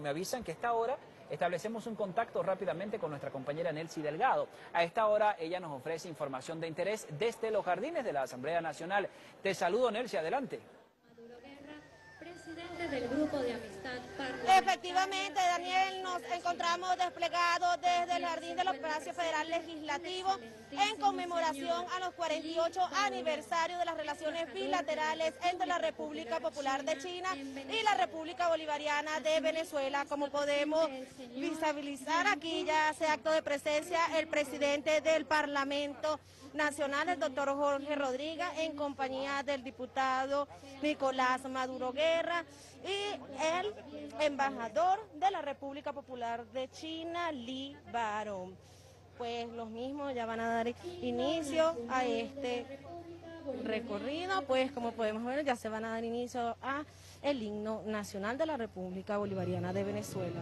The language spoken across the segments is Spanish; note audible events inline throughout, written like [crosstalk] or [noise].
Me avisan que a esta hora establecemos un contacto rápidamente con nuestra compañera Nelcy Delgado. A esta hora ella nos ofrece información de interés desde los jardines de la Asamblea Nacional. Te saludo Nelcy, adelante. Maduro Guerra, presidente del Grupo de Efectivamente, Daniel, nos encontramos desplegados desde el Jardín del Palacio Federal Legislativo en conmemoración a los 48 aniversarios de las relaciones bilaterales entre la República Popular de China y la República Bolivariana de Venezuela. Como podemos visibilizar aquí ya hace acto de presencia el presidente del Parlamento Nacional, el doctor Jorge Rodríguez, en compañía del diputado Nicolás Maduro Guerra y el embajador de la República Popular de China, Li Barón. Pues los mismos ya van a dar inicio a este recorrido, pues como podemos ver ya se van a dar inicio a el himno nacional de la República Bolivariana de Venezuela.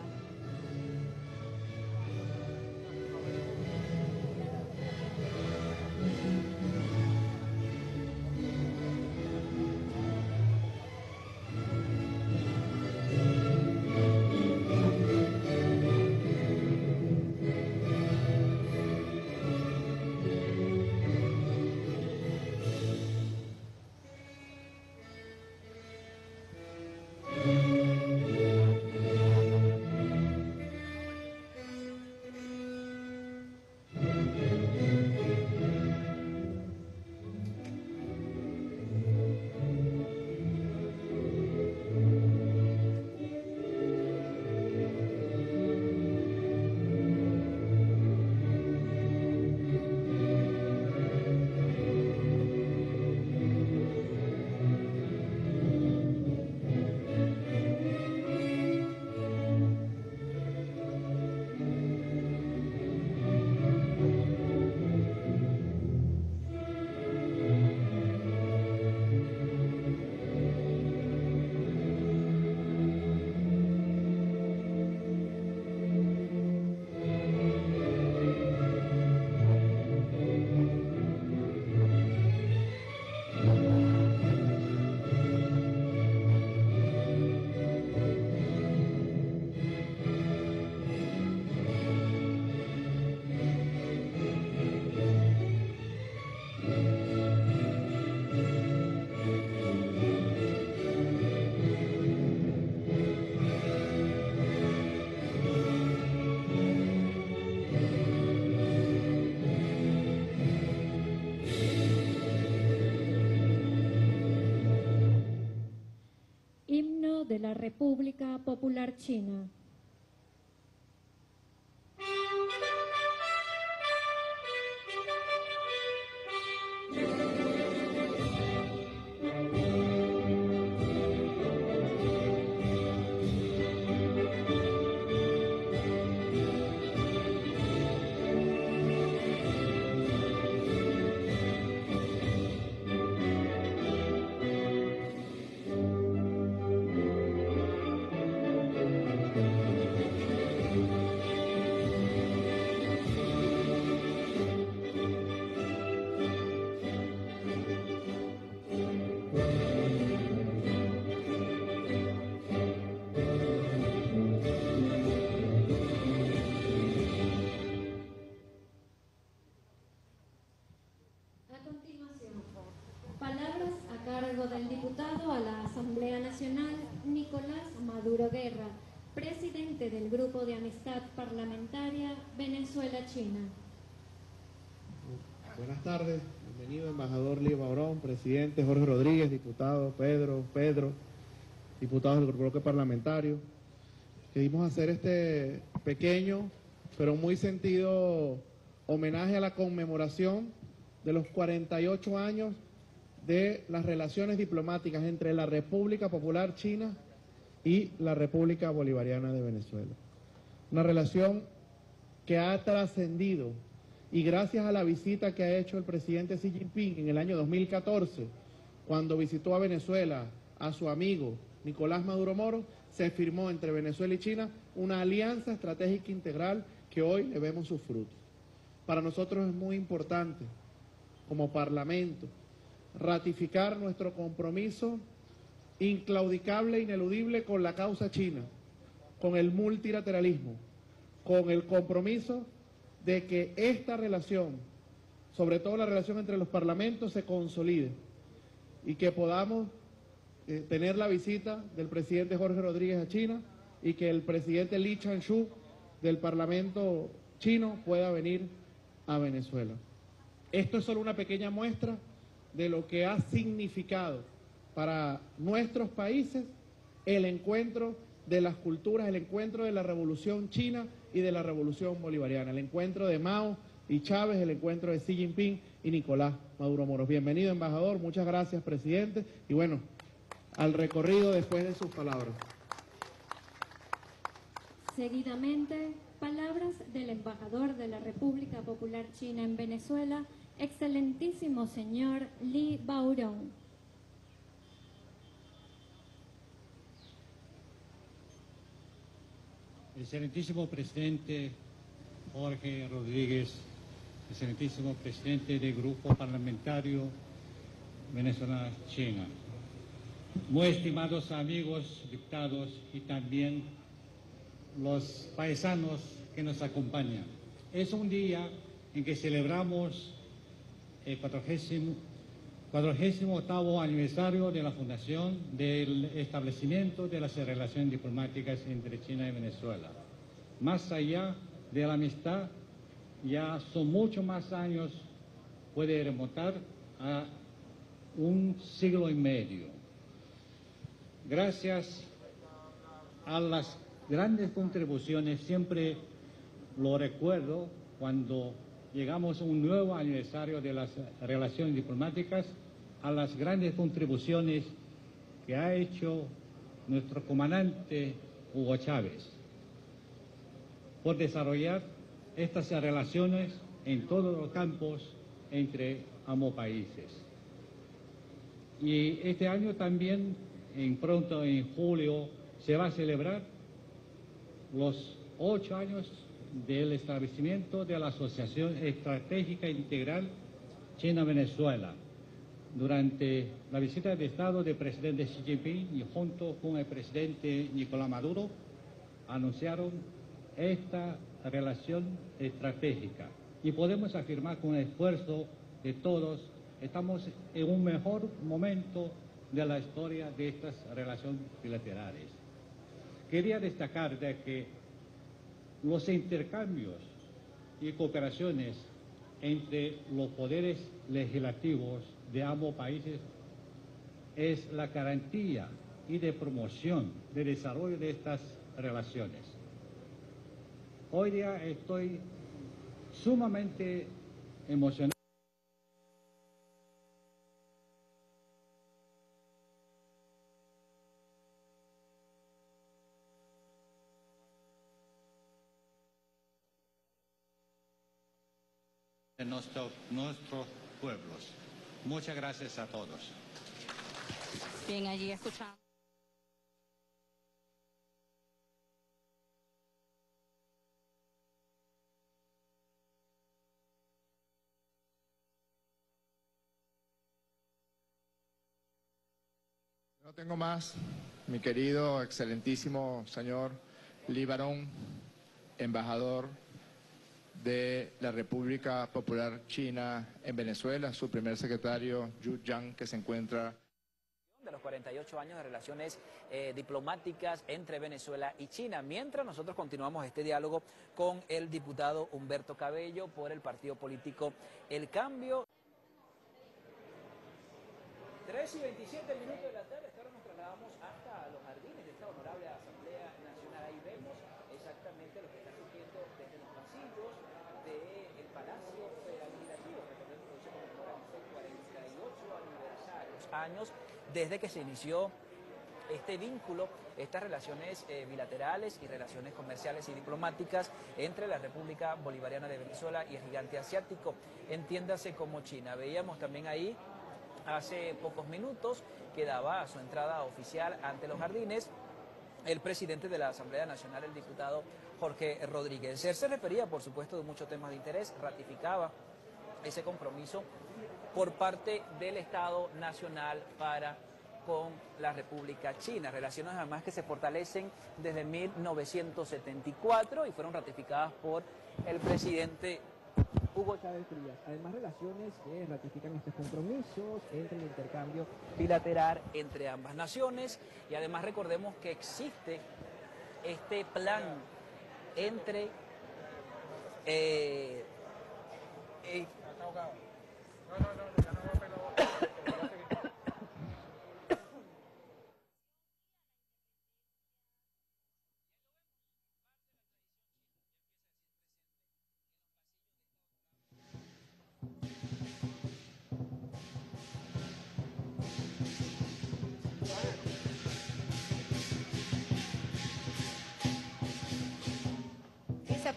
Popular China. Venezuela-China. Buenas tardes, bienvenido embajador Lía Baurón, presidente Jorge Rodríguez, diputado Pedro, Pedro, diputados del bloque parlamentario. Queríamos hacer este pequeño, pero muy sentido homenaje a la conmemoración de los 48 años de las relaciones diplomáticas entre la República Popular China y la República Bolivariana de Venezuela. Una relación que ha trascendido y gracias a la visita que ha hecho el presidente Xi Jinping en el año 2014, cuando visitó a Venezuela a su amigo Nicolás Maduro Moro, se firmó entre Venezuela y China una alianza estratégica integral que hoy le vemos sus frutos. Para nosotros es muy importante, como Parlamento, ratificar nuestro compromiso inclaudicable e ineludible con la causa china, con el multilateralismo, con el compromiso de que esta relación, sobre todo la relación entre los parlamentos, se consolide y que podamos eh, tener la visita del presidente Jorge Rodríguez a China y que el presidente Li Changshu del Parlamento chino pueda venir a Venezuela. Esto es solo una pequeña muestra de lo que ha significado para nuestros países el encuentro de las culturas, el encuentro de la revolución china y de la revolución bolivariana, el encuentro de Mao y Chávez, el encuentro de Xi Jinping y Nicolás Maduro Moros. Bienvenido, embajador, muchas gracias, presidente, y bueno, al recorrido después de sus palabras. Seguidamente, palabras del embajador de la República Popular China en Venezuela, excelentísimo señor Li Baorong. Excelentísimo presidente Jorge Rodríguez, excelentísimo presidente del Grupo Parlamentario Venezuela-China, muy estimados amigos diputados y también los paisanos que nos acompañan. Es un día en que celebramos el 48 aniversario de la fundación del establecimiento de las relaciones diplomáticas entre China y Venezuela. Más allá de la amistad, ya son muchos más años, puede remontar a un siglo y medio. Gracias a las grandes contribuciones, siempre lo recuerdo cuando llegamos a un nuevo aniversario de las relaciones diplomáticas, a las grandes contribuciones que ha hecho nuestro comandante Hugo Chávez por desarrollar estas relaciones en todos los campos entre ambos países. Y este año también, en pronto en julio, se va a celebrar los ocho años del establecimiento de la Asociación Estratégica Integral China-Venezuela. Durante la visita de Estado del presidente Xi Jinping y junto con el presidente Nicolás Maduro, anunciaron esta relación estratégica. Y podemos afirmar con el esfuerzo de todos, estamos en un mejor momento de la historia de estas relaciones bilaterales. Quería destacar de que los intercambios y cooperaciones entre los poderes legislativos de ambos países es la garantía y de promoción de desarrollo de estas relaciones. Hoy día estoy sumamente emocionado. de nuestro, nuestros pueblos. Muchas gracias a todos. Bien, allí escuchamos. No tengo más, mi querido, excelentísimo señor Libarón, embajador de la República Popular China en Venezuela, su primer secretario, Yu Yang, que se encuentra de los 48 años de relaciones eh, diplomáticas entre Venezuela y China, mientras nosotros continuamos este diálogo con el diputado Humberto Cabello por el partido político El Cambio. 3 y 27 minutos de la tarde, ahora nos trasladamos hasta los jardines de esta honorable Asamblea Nacional. Ahí vemos exactamente lo que está surgiendo desde los pasillos del Palacio Federal Legislativo. Recordemos que hoy se conmemoran los 48 aniversarios años desde que se inició este vínculo, estas relaciones eh, bilaterales y relaciones comerciales y diplomáticas entre la República Bolivariana de Venezuela y el gigante asiático, entiéndase como China. Veíamos también ahí hace pocos minutos que daba su entrada oficial ante los jardines el presidente de la Asamblea Nacional, el diputado Jorge Rodríguez. Él se refería, por supuesto, de muchos temas de interés, ratificaba ese compromiso por parte del Estado Nacional para con la República China. Relaciones además que se fortalecen desde 1974 y fueron ratificadas por el presidente Hugo Chávez Frías. Además, relaciones que ratifican estos compromisos entre el intercambio bilateral entre ambas naciones. Y además recordemos que existe este plan entre... Eh, eh,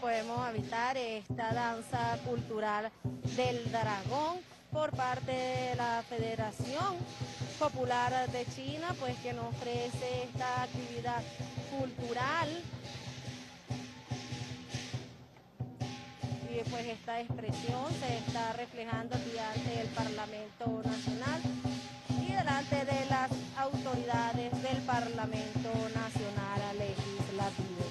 podemos habitar esta danza cultural del dragón por parte de la Federación Popular de China, pues que nos ofrece esta actividad cultural. Y pues esta expresión se está reflejando ante el Parlamento Nacional y delante de las autoridades del Parlamento Nacional Legislativo.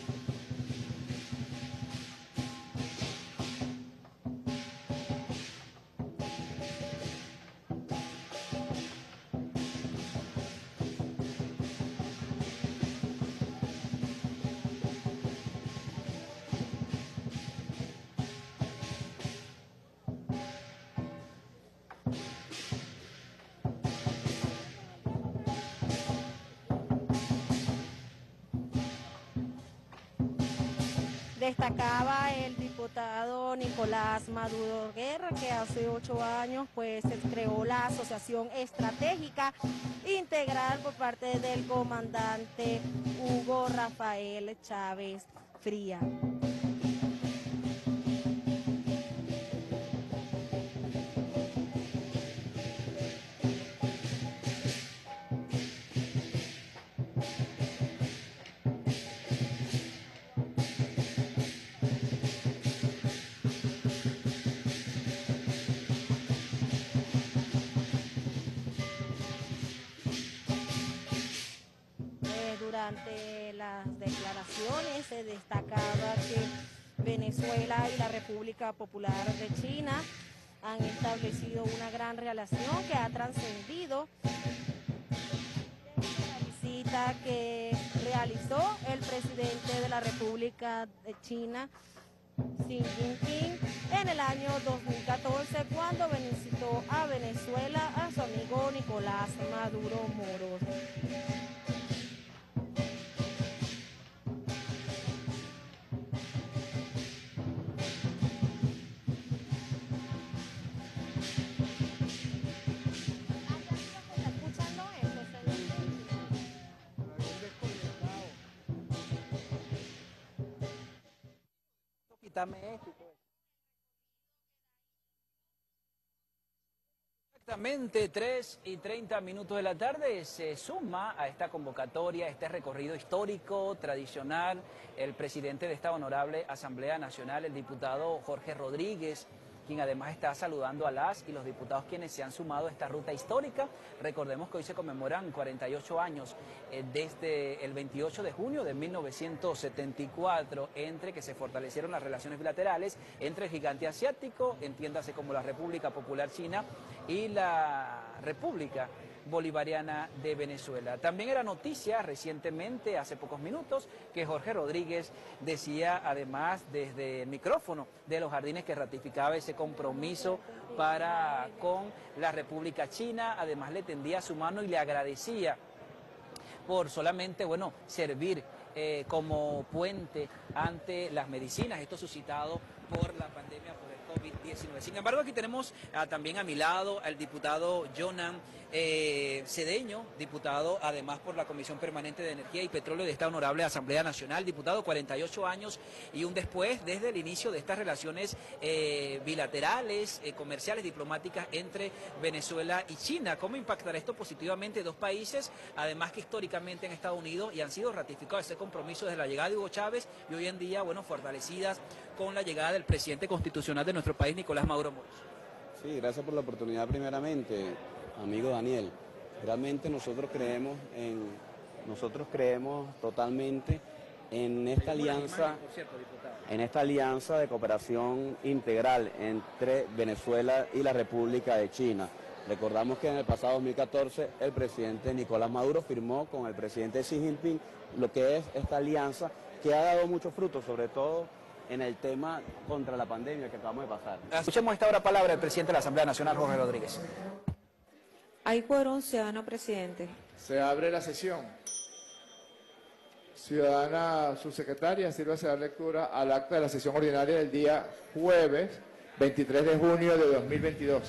Destacaba el diputado Nicolás Maduro Guerra que hace ocho años pues creó la Asociación Estratégica Integral por parte del comandante Hugo Rafael Chávez Fría. República Popular de China han establecido una gran relación que ha trascendido la visita que realizó el presidente de la República de China, Xi Jinping, en el año 2014 cuando visitó a Venezuela a su amigo Nicolás Maduro Moros. Exactamente 3 y 30 minutos de la tarde se suma a esta convocatoria, este recorrido histórico, tradicional, el presidente de esta honorable Asamblea Nacional, el diputado Jorge Rodríguez, quien además está saludando a las y los diputados quienes se han sumado a esta ruta histórica. Recordemos que hoy se conmemoran 48 años eh, desde el 28 de junio de 1974, entre que se fortalecieron las relaciones bilaterales entre el gigante asiático, entiéndase como la República Popular China, y la República Bolivariana de Venezuela. También era noticia recientemente, hace pocos minutos, que Jorge Rodríguez decía además desde el micrófono de los jardines que ratificaba ese compromiso para con la República China, además le tendía su mano y le agradecía por solamente, bueno, servir eh, como puente ante las medicinas, esto suscitado por la pandemia por el COVID-19. Sin embargo, aquí tenemos ah, también a mi lado al diputado Jonan eh, Cedeño, diputado además por la Comisión Permanente de Energía y Petróleo de esta honorable Asamblea Nacional, diputado 48 años y un después desde el inicio de estas relaciones eh, bilaterales, eh, comerciales, diplomáticas entre Venezuela y China. ¿Cómo impactará esto positivamente dos países, además que históricamente han estado unidos y han sido ratificados ese compromiso desde la llegada de Hugo Chávez y hoy en día, bueno, fortalecidas con la llegada del presidente constitucional de nuestro país, Nicolás Maduro Moros? Sí, gracias por la oportunidad primeramente, amigo Daniel. Realmente nosotros creemos en, nosotros creemos totalmente en esta alianza, Por cierto, en esta alianza de cooperación integral entre Venezuela y la República de China. Recordamos que en el pasado 2014 el presidente Nicolás Maduro firmó con el presidente Xi Jinping lo que es esta alianza que ha dado muchos frutos, sobre todo en el tema contra la pandemia que acabamos de pasar. Escuchemos esta hora palabra del presidente de la Asamblea Nacional, Jorge Rodríguez. Hay quórum, ciudadano presidente. Se abre la sesión. Ciudadana subsecretaria, sírvase a dar lectura al acta de la sesión ordinaria del día jueves 23 de junio de 2022.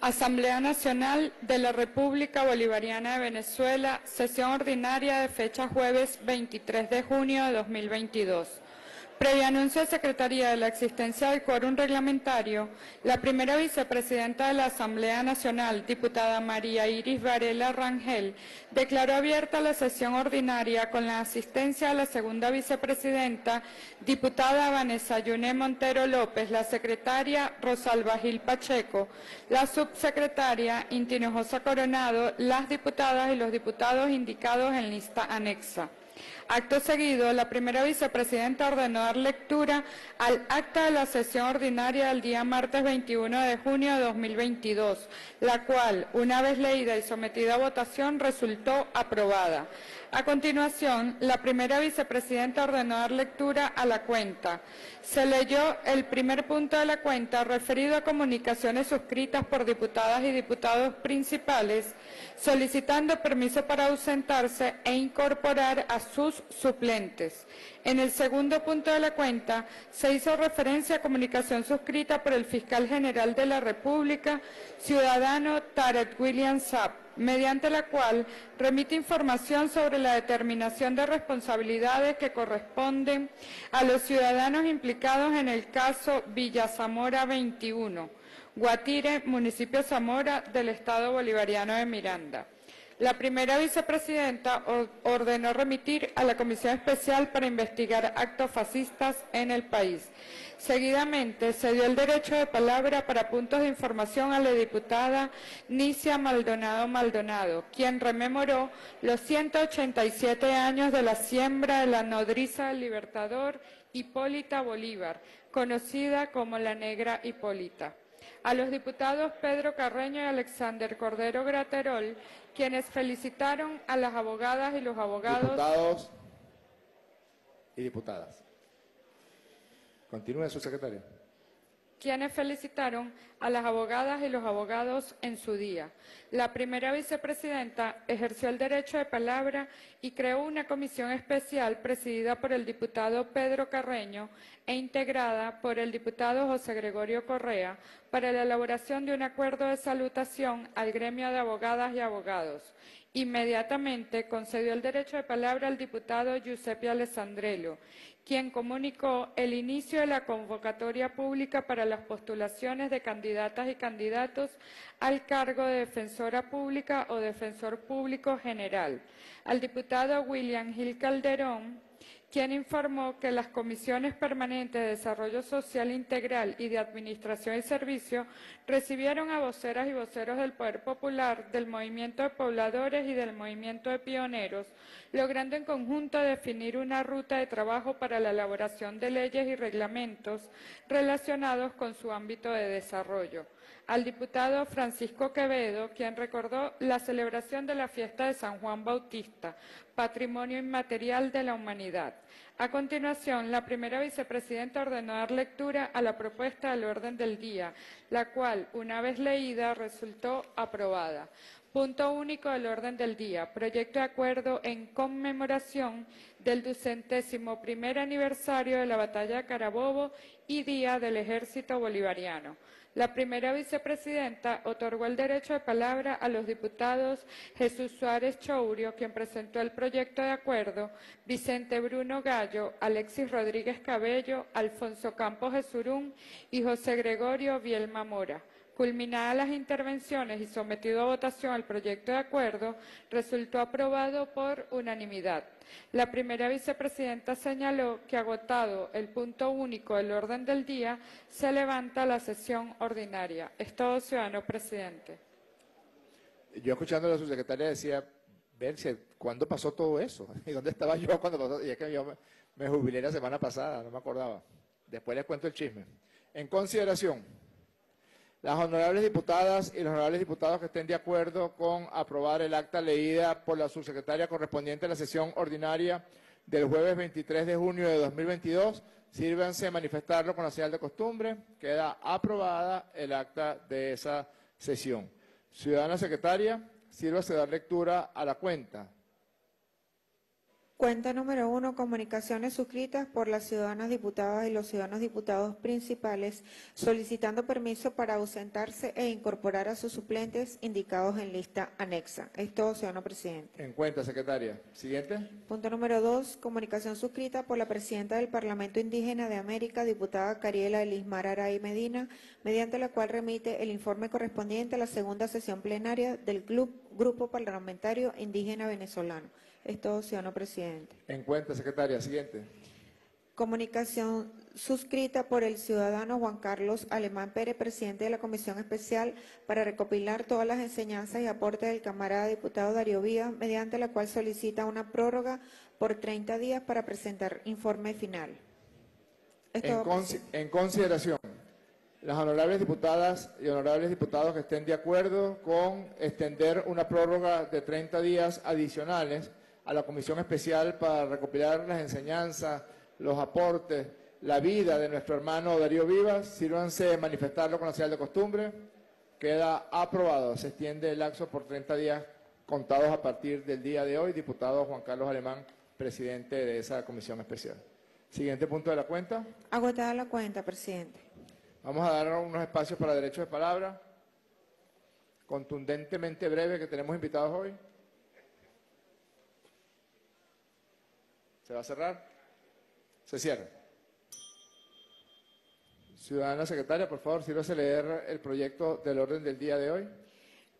Asamblea Nacional de la República Bolivariana de Venezuela, sesión ordinaria de fecha jueves 23 de junio de 2022. Previo anuncio de Secretaría de la existencia del quórum reglamentario, la primera vicepresidenta de la Asamblea Nacional, diputada María Iris Varela Rangel, declaró abierta la sesión ordinaria con la asistencia de la segunda vicepresidenta, diputada Vanessa Yune Montero López, la secretaria Rosalba Gil Pacheco, la subsecretaria Intinojosa Coronado, las diputadas y los diputados indicados en lista anexa. Acto seguido, la primera vicepresidenta ordenó dar lectura al acta de la sesión ordinaria del día martes 21 de junio de 2022, la cual, una vez leída y sometida a votación, resultó aprobada. A continuación, la primera vicepresidenta ordenó dar lectura a la cuenta. Se leyó el primer punto de la cuenta referido a comunicaciones suscritas por diputadas y diputados principales solicitando permiso para ausentarse e incorporar a sus suplentes. En el segundo punto de la cuenta se hizo referencia a comunicación suscrita por el fiscal general de la República, ciudadano Tarek William Saab, mediante la cual remite información sobre la determinación de responsabilidades que corresponden a los ciudadanos implicados en el caso Villa Zamora 21, Guatire, municipio Zamora del Estado Bolivariano de Miranda. La primera vicepresidenta or- ordenó remitir a la Comisión Especial para investigar actos fascistas en el país. Seguidamente, se dio el derecho de palabra para puntos de información a la diputada Nicia Maldonado Maldonado, quien rememoró los 187 años de la siembra de la nodriza del Libertador Hipólita Bolívar, conocida como la Negra Hipólita a los diputados Pedro Carreño y Alexander Cordero Graterol, quienes felicitaron a las abogadas y los abogados Diputados y diputadas. Continúe, su secretaria. Quienes felicitaron a las abogadas y los abogados en su día. La primera vicepresidenta ejerció el derecho de palabra y creó una comisión especial presidida por el diputado Pedro Carreño e integrada por el diputado José Gregorio Correa para la elaboración de un acuerdo de salutación al gremio de abogadas y abogados. Inmediatamente concedió el derecho de palabra al diputado Giuseppe Alessandrello, quien comunicó el inicio de la convocatoria pública para las postulaciones de candidatas y candidatos al cargo de defensora pública o defensor público general. Al diputado William Gil Calderón, quien informó que las comisiones permanentes de Desarrollo Social Integral y de Administración y Servicio recibieron a voceras y voceros del Poder Popular, del Movimiento de Pobladores y del Movimiento de Pioneros, logrando en conjunto definir una ruta de trabajo para la elaboración de leyes y reglamentos relacionados con su ámbito de desarrollo al diputado Francisco Quevedo, quien recordó la celebración de la fiesta de San Juan Bautista, patrimonio inmaterial de la humanidad. A continuación, la primera vicepresidenta ordenó dar lectura a la propuesta del orden del día, la cual, una vez leída, resultó aprobada. Punto único del orden del día. Proyecto de acuerdo en conmemoración del ducentésimo primer aniversario de la batalla de Carabobo y Día del Ejército Bolivariano. La primera vicepresidenta otorgó el derecho de palabra a los diputados Jesús Suárez Chourio, quien presentó el proyecto de acuerdo, Vicente Bruno Gallo, Alexis Rodríguez Cabello, Alfonso Campos Jesurún y José Gregorio Vielma Mora. Culminadas las intervenciones y sometido a votación el proyecto de acuerdo, resultó aprobado por unanimidad. La primera vicepresidenta señaló que agotado el punto único del orden del día, se levanta la sesión ordinaria. Es todo, ciudadano presidente. yo escuchando a la subsecretaria decía, ver ¿cuándo pasó todo eso? [laughs] ¿Y dónde estaba yo cuando pasó? Y es que yo me, me jubilé la semana pasada, no me acordaba. Después les cuento el chisme. En consideración, las honorables diputadas y los honorables diputados que estén de acuerdo con aprobar el acta leída por la subsecretaria correspondiente a la sesión ordinaria del jueves 23 de junio de 2022, sírvanse manifestarlo con la señal de costumbre. Queda aprobada el acta de esa sesión. Ciudadana secretaria, sírvase dar lectura a la cuenta. Cuenta número uno, comunicaciones suscritas por las ciudadanas diputadas y los ciudadanos diputados principales solicitando permiso para ausentarse e incorporar a sus suplentes indicados en lista anexa. Es todo, ciudadano presidente. En cuenta, secretaria. Siguiente. Punto número dos, comunicación suscrita por la presidenta del Parlamento Indígena de América, diputada Cariela Elismar Aray Medina, mediante la cual remite el informe correspondiente a la segunda sesión plenaria del Club Grupo Parlamentario Indígena Venezolano. Es todo, ciudadano presidente. En cuenta, secretaria. Siguiente. Comunicación suscrita por el ciudadano Juan Carlos Alemán Pérez, presidente de la Comisión Especial, para recopilar todas las enseñanzas y aportes del camarada diputado Darío Vía, mediante la cual solicita una prórroga por 30 días para presentar informe final. En, en, consideración, las honorables diputadas y honorables diputados que estén de acuerdo con extender una prórroga de 30 días adicionales a la Comisión Especial para recopilar las enseñanzas, los aportes, la vida de nuestro hermano Darío Vivas. Sírvanse de manifestarlo con la señal de costumbre. Queda aprobado. Se extiende el laxo por 30 días contados a partir del día de hoy. Diputado Juan Carlos Alemán, presidente de esa Comisión Especial. Siguiente punto de la cuenta. Agotada la cuenta, presidente. Vamos a dar unos espacios para derechos de palabra. Contundentemente breve que tenemos invitados hoy. ¿Se va a cerrar? Se cierra. Ciudadana secretaria, por favor, sírvase leer el proyecto del orden del día de hoy.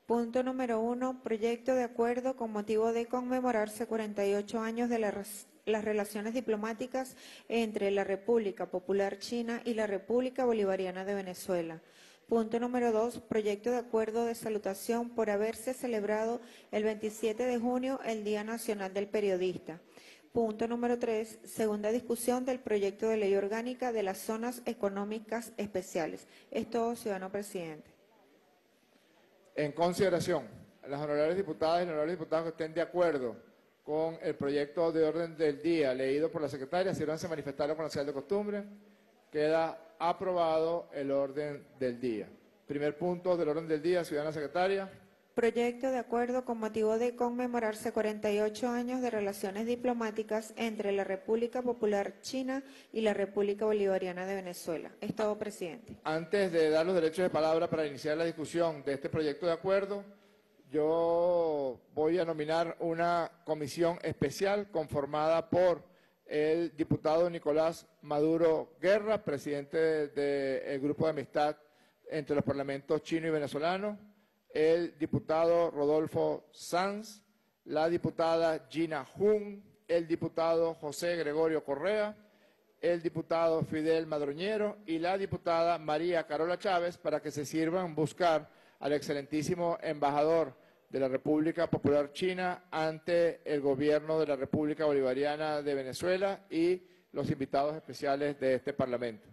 Punto número uno, proyecto de acuerdo con motivo de conmemorarse 48 años de las relaciones diplomáticas entre la República Popular China y la República Bolivariana de Venezuela. Punto número dos, proyecto de acuerdo de salutación por haberse celebrado el 27 de junio el Día Nacional del Periodista. Punto número tres, segunda discusión del proyecto de ley orgánica de las zonas económicas especiales. Es todo, ciudadano presidente. En consideración, las honorables diputadas y honorables diputados que estén de acuerdo con el proyecto de orden del día leído por la secretaria, si se manifestarlo con la señal de costumbre, queda aprobado el orden del día. Primer punto del orden del día, ciudadana secretaria. Proyecto de acuerdo con motivo de conmemorarse 48 años de relaciones diplomáticas entre la República Popular China y la República Bolivariana de Venezuela. Es todo, presidente. Antes de dar los derechos de palabra para iniciar la discusión de este proyecto de acuerdo, yo voy a nominar una comisión especial conformada por el diputado Nicolás Maduro Guerra, presidente del Grupo de Amistad entre los Parlamentos chino y venezolano, el diputado Rodolfo Sanz, la diputada Gina Jun, el diputado José Gregorio Correa, el diputado Fidel Madroñero y la diputada María Carola Chávez para que se sirvan buscar al excelentísimo embajador de la República Popular China ante el gobierno de la República Bolivariana de Venezuela y los invitados especiales de este Parlamento.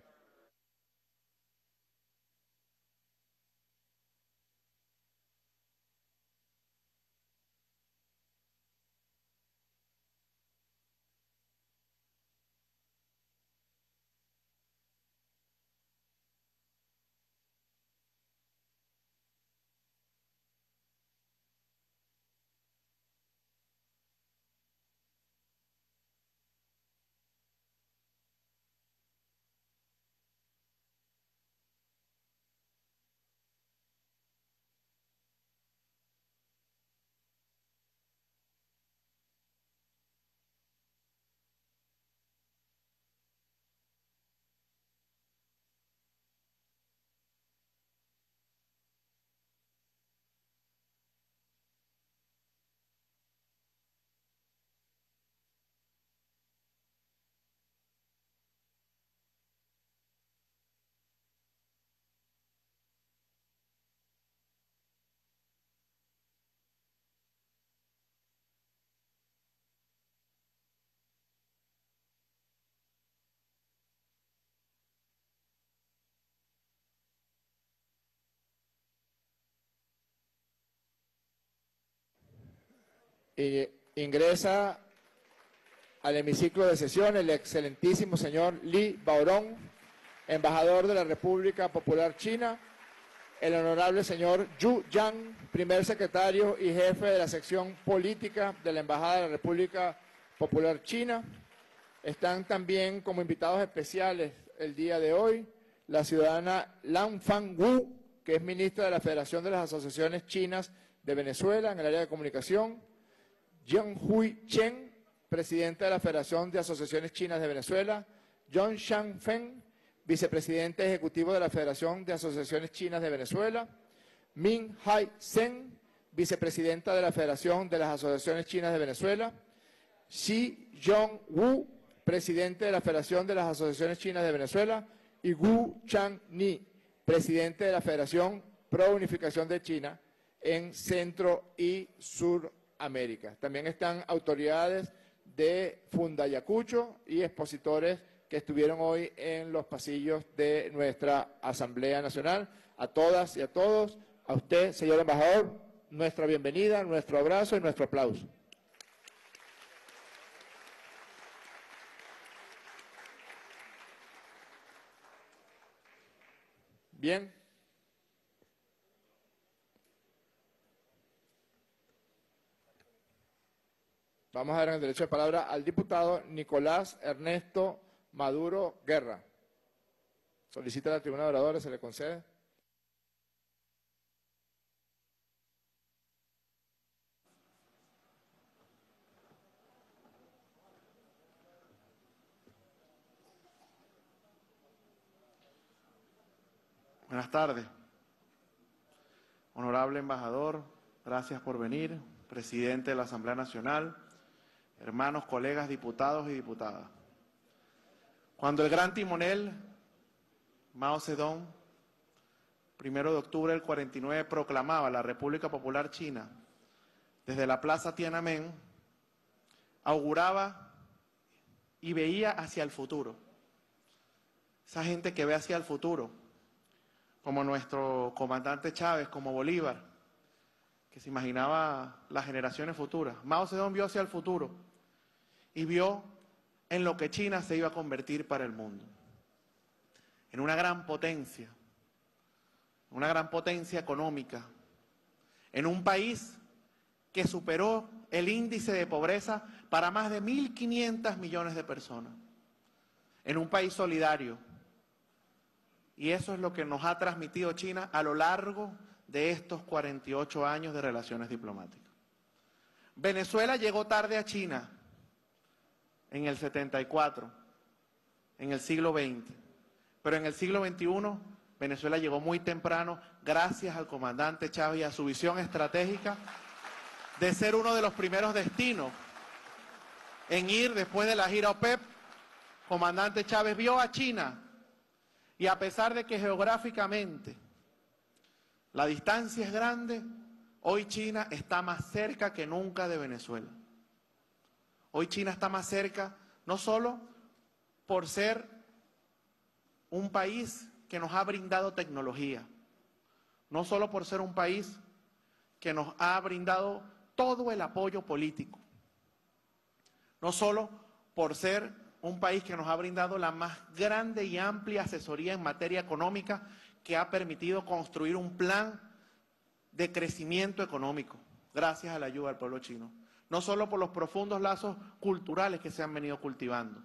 Ingresa al hemiciclo de sesión el excelentísimo señor Li Baorong, embajador de la República Popular China, el honorable señor Yu Yang, primer secretario y jefe de la sección política de la Embajada de la República Popular China. Están también como invitados especiales el día de hoy la ciudadana Lan Fang Wu, que es ministra de la Federación de las Asociaciones Chinas de Venezuela en el área de comunicación, Jiang Hui Chen, presidente de la Federación de Asociaciones Chinas de Venezuela, John Shang Feng, vicepresidente ejecutivo de la Federación de Asociaciones Chinas de Venezuela, Min Hai Zhen, vicepresidenta de la Federación de las Asociaciones Chinas de Venezuela, Xi Yong Wu, presidente de la Federación de las Asociaciones Chinas de Venezuela, y Wu Chang-ni, presidente de la Federación Pro Unificación de China en Centro y Suramérica. También están autoridades de Fundayacucho y expositores que estuvieron hoy en los pasillos de nuestra Asamblea Nacional. A todas y a todos, a usted, señor embajador, nuestra bienvenida, nuestro abrazo y nuestro aplauso. Bien. Vamos a dar el derecho de palabra al diputado Nicolás Ernesto Maduro Guerra. Solicita a la tribuna de oradores, se le concede. Buenas tardes. Honorable embajador, gracias por venir. Presidente de la Asamblea Nacional, hermanos, colegas, diputados y diputadas. Cuando el gran timonel Mao Zedong, primero de octubre del 49, proclamaba la República Popular China desde la Plaza Tiananmen, auguraba y veía hacia el futuro. Esa gente que ve hacia el futuro, como nuestro comandante Chávez, como Bolívar, que se imaginaba las generaciones futuras. Mao Zedong vio hacia el futuro y vio en lo que China se iba a convertir para el mundo. En una gran potencia, una gran potencia económica, en un país que superó el índice de pobreza para más de 1.500 millones de personas, en un país solidario. Y eso es lo que nos ha transmitido China a lo largo de estos 48 años de relaciones diplomáticas. Venezuela llegó tarde a China en el 74, en el siglo XX, pero en el siglo XXI Venezuela llegó muy temprano gracias al comandante Chávez y a su visión estratégica de ser uno de los primeros destinos en ir después de la gira OPEP. Comandante Chávez vio a China y a pesar de que geográficamente la distancia es grande, hoy China está más cerca que nunca de Venezuela. Hoy China está más cerca, no solo por ser un país que nos ha brindado tecnología, no solo por ser un país que nos ha brindado todo el apoyo político, no solo por ser un país que nos ha brindado la más grande y amplia asesoría en materia económica que ha permitido construir un plan de crecimiento económico, gracias a la ayuda del pueblo chino. No solo por los profundos lazos culturales que se han venido cultivando,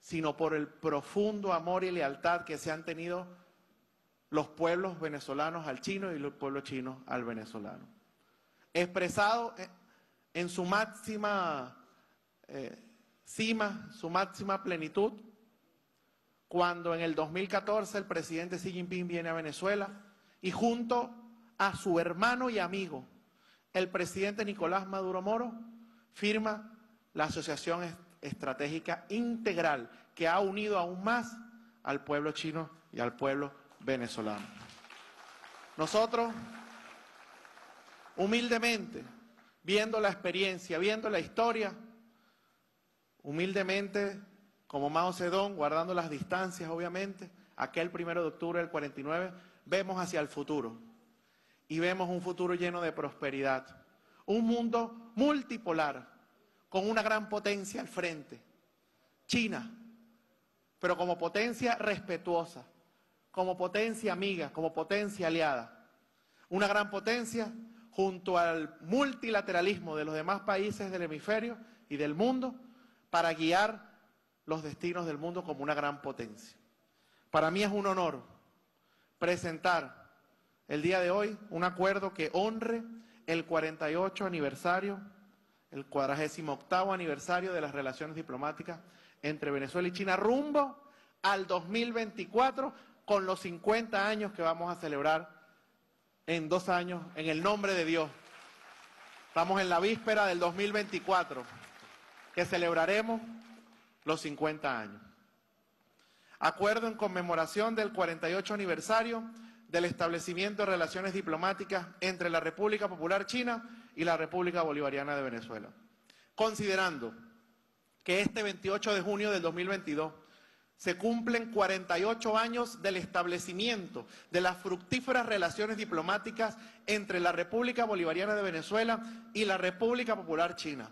sino por el profundo amor y lealtad que se han tenido los pueblos venezolanos al chino y los pueblos chinos al venezolano. Expresado en su máxima eh, cima, su máxima plenitud, cuando en el 2014 el presidente Xi Jinping viene a Venezuela y junto a su hermano y amigo, el presidente Nicolás Maduro Moro, firma la Asociación Estratégica Integral que ha unido aún más al pueblo chino y al pueblo venezolano. Nosotros, humildemente, viendo la experiencia, viendo la historia, humildemente como Mao Zedong, guardando las distancias, obviamente, aquel primero de octubre del 49, vemos hacia el futuro. Y vemos un futuro lleno de prosperidad. un mundo multipolar, con una gran potencia al frente, China, pero como potencia respetuosa, como potencia amiga, como potencia aliada. Una gran potencia junto al multilateralismo de los demás países del hemisferio y del mundo para guiar los destinos del mundo como una gran potencia. Para mí es un honor presentar el día de hoy un acuerdo que honre el 48 aniversario, el 48 aniversario de las relaciones diplomáticas entre Venezuela y China rumbo al 2024 con los 50 años que vamos a celebrar en dos años en el nombre de Dios. Estamos en la víspera del 2024 que celebraremos los 50 años. Acuerdo en conmemoración del 48 aniversario del establecimiento de relaciones diplomáticas entre la República Popular China y la República Bolivariana de Venezuela. Considerando que este 28 de junio del 2022 se cumplen 48 años del establecimiento de las fructíferas relaciones diplomáticas entre la República Bolivariana de Venezuela y la República Popular China.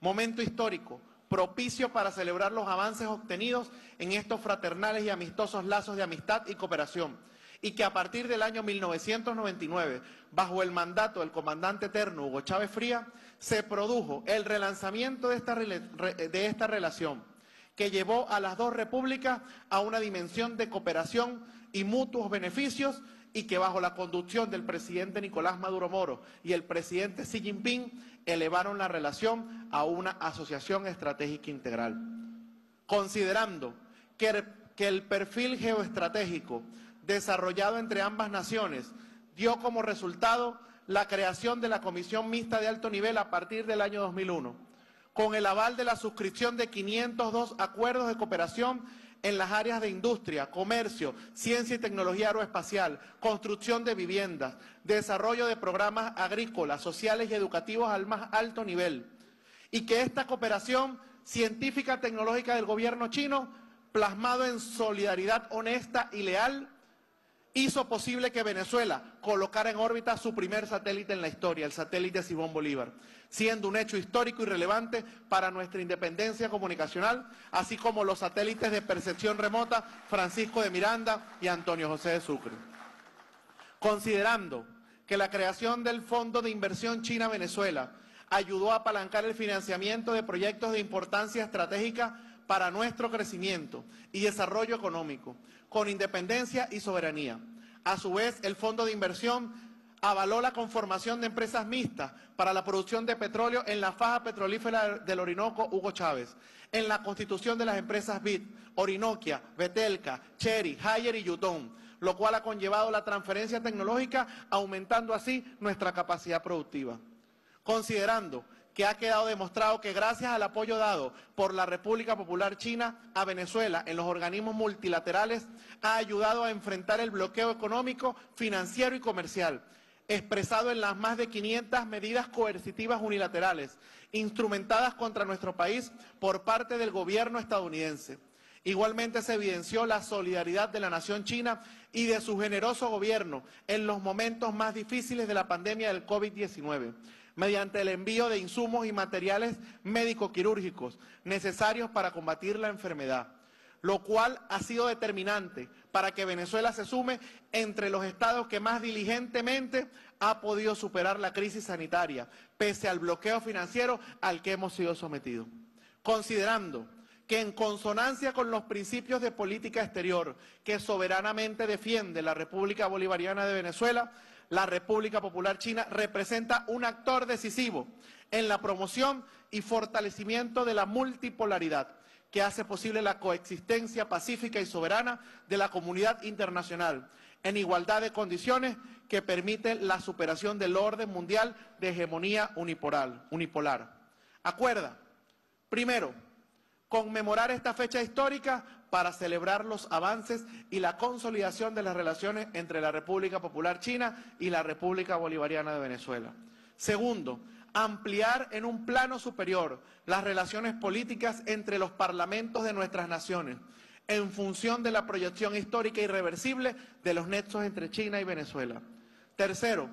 Momento histórico, propicio para celebrar los avances obtenidos en estos fraternales y amistosos lazos de amistad y cooperación, y que a partir del año 1999, bajo el mandato del comandante eterno Hugo Chávez Fría, se produjo el relanzamiento de esta, relación, que llevó a las dos repúblicas a una dimensión de cooperación y mutuos beneficios y que bajo la conducción del presidente Nicolás Maduro Moro y el presidente Xi Jinping elevaron la relación a una asociación estratégica integral. Considerando que, el perfil geoestratégico desarrollado entre ambas naciones dio como resultado la creación de la Comisión Mixta de Alto Nivel a partir del año 2001, con el aval de la suscripción de 502 acuerdos de cooperación en las áreas de industria, comercio, ciencia y tecnología aeroespacial, construcción de viviendas, desarrollo de programas agrícolas, sociales y educativos al más alto nivel. Y que esta cooperación científica tecnológica del gobierno chino, plasmado en solidaridad honesta y leal, hizo posible que Venezuela colocara en órbita su primer satélite en la historia, el satélite Simón Bolívar, siendo un hecho histórico y relevante para nuestra independencia comunicacional, así como los satélites de percepción remota Francisco de Miranda y Antonio José de Sucre. Considerando que la creación del Fondo de Inversión China-Venezuela ayudó a apalancar el financiamiento de proyectos de importancia estratégica para nuestro crecimiento y desarrollo económico, con independencia y soberanía. A su vez, el Fondo de Inversión avaló la conformación de empresas mixtas para la producción de petróleo en la faja petrolífera del Orinoco Hugo Chávez, en la constitución de las empresas BIT, Orinoquia, Betelca, Cherry, Hayer y Yutón, lo cual ha conllevado la transferencia tecnológica, aumentando así nuestra capacidad productiva. Considerando que ha quedado demostrado que gracias al apoyo dado por la República Popular China a Venezuela en los organismos multilaterales, ha ayudado a enfrentar el bloqueo económico, financiero y comercial, expresado en las más de 500 medidas coercitivas unilaterales instrumentadas contra nuestro país por parte del gobierno estadounidense. Igualmente se evidenció la solidaridad de la nación china y de su generoso gobierno en los momentos más difíciles de la pandemia del COVID-19 mediante el envío de insumos y materiales médico-quirúrgicos necesarios para combatir la enfermedad, lo cual ha sido determinante para que Venezuela se sume entre los estados que más diligentemente ha podido superar la crisis sanitaria, pese al bloqueo financiero al que hemos sido sometidos. Considerando que en consonancia con los principios de política exterior que soberanamente defiende la República Bolivariana de Venezuela, la República Popular China representa un actor decisivo en la promoción y fortalecimiento de la multipolaridad que hace posible la coexistencia pacífica y soberana de la comunidad internacional en igualdad de condiciones que permite la superación del orden mundial de hegemonía unipolar. Acuerda, primero, conmemorar esta fecha histórica para celebrar los avances y la consolidación de las relaciones entre la República Popular China y la República Bolivariana de Venezuela. Segundo, ampliar en un plano superior las relaciones políticas entre los parlamentos de nuestras naciones, en función de la proyección histórica irreversible de los nexos entre China y Venezuela. Tercero,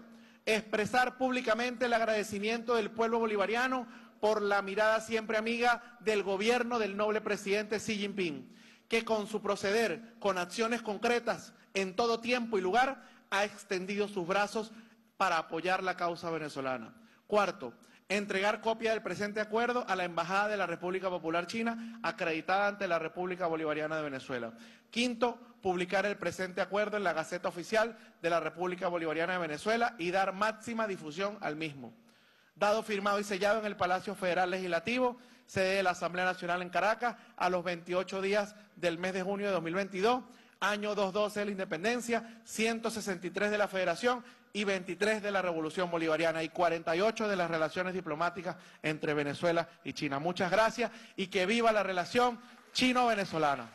expresar públicamente el agradecimiento del pueblo bolivariano por la mirada siempre amiga del gobierno del noble presidente Xi Jinping, que con su proceder, con acciones concretas en todo tiempo y lugar, ha extendido sus brazos para apoyar la causa venezolana. Cuarto, entregar copia del presente acuerdo a la Embajada de la República Popular China, acreditada ante la República Bolivariana de Venezuela. Quinto, publicar el presente acuerdo en la Gaceta Oficial de la República Bolivariana de Venezuela y dar máxima difusión al mismo. Dado, firmado y sellado en el Palacio Federal Legislativo, sede de la Asamblea Nacional en Caracas, a los 28 días del mes de junio de 2022, año 212 de la Independencia, 163 de la Federación y 23 de la Revolución Bolivariana y 48 de las relaciones diplomáticas entre Venezuela y China. Muchas gracias y que viva la relación chino-venezolana.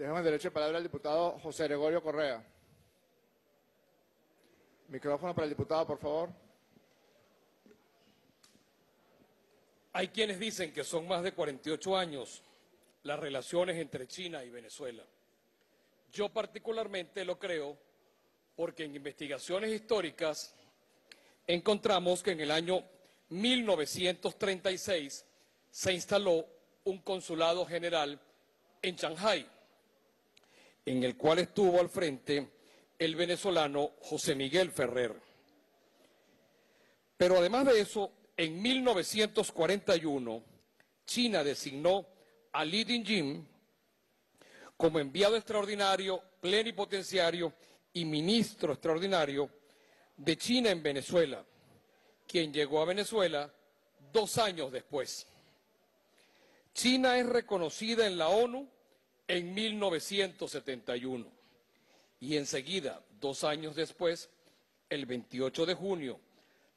Dejamos derecho de palabra al diputado José Gregorio Correa. Micrófono para el diputado, por favor. Hay quienes dicen que son más de 48 años las relaciones entre China y Venezuela. Yo particularmente lo creo porque en investigaciones históricas encontramos que en el año 1936 se instaló un consulado general en Shanghái en el cual estuvo al frente el venezolano José Miguel Ferrer. Pero además de eso, en 1941, China designó a Li Dingjin como enviado extraordinario, plenipotenciario y ministro extraordinario de China en Venezuela, quien llegó a Venezuela dos años después. China es reconocida en la ONU en 1971 y enseguida, dos años después, el 28 de junio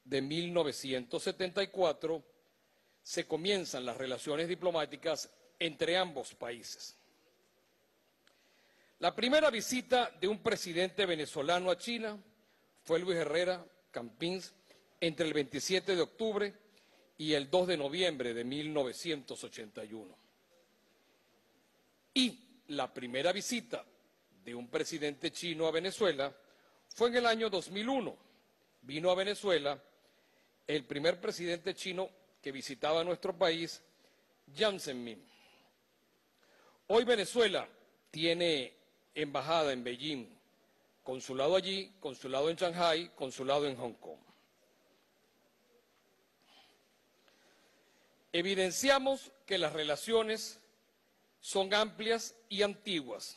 de 1974, se comienzan las relaciones diplomáticas entre ambos países. La primera visita de un presidente venezolano a China fue Luis Herrera Campins entre el 27 de octubre y el 2 de noviembre de 1981. Y la primera visita de un presidente chino a Venezuela fue en el año 2001. Vino a Venezuela el primer presidente chino que visitaba nuestro país, Jiang Zemin. Hoy Venezuela tiene embajada en Beijing, consulado allí, consulado en Shanghai, consulado en Hong Kong. Evidenciamos que las relaciones son amplias y antiguas,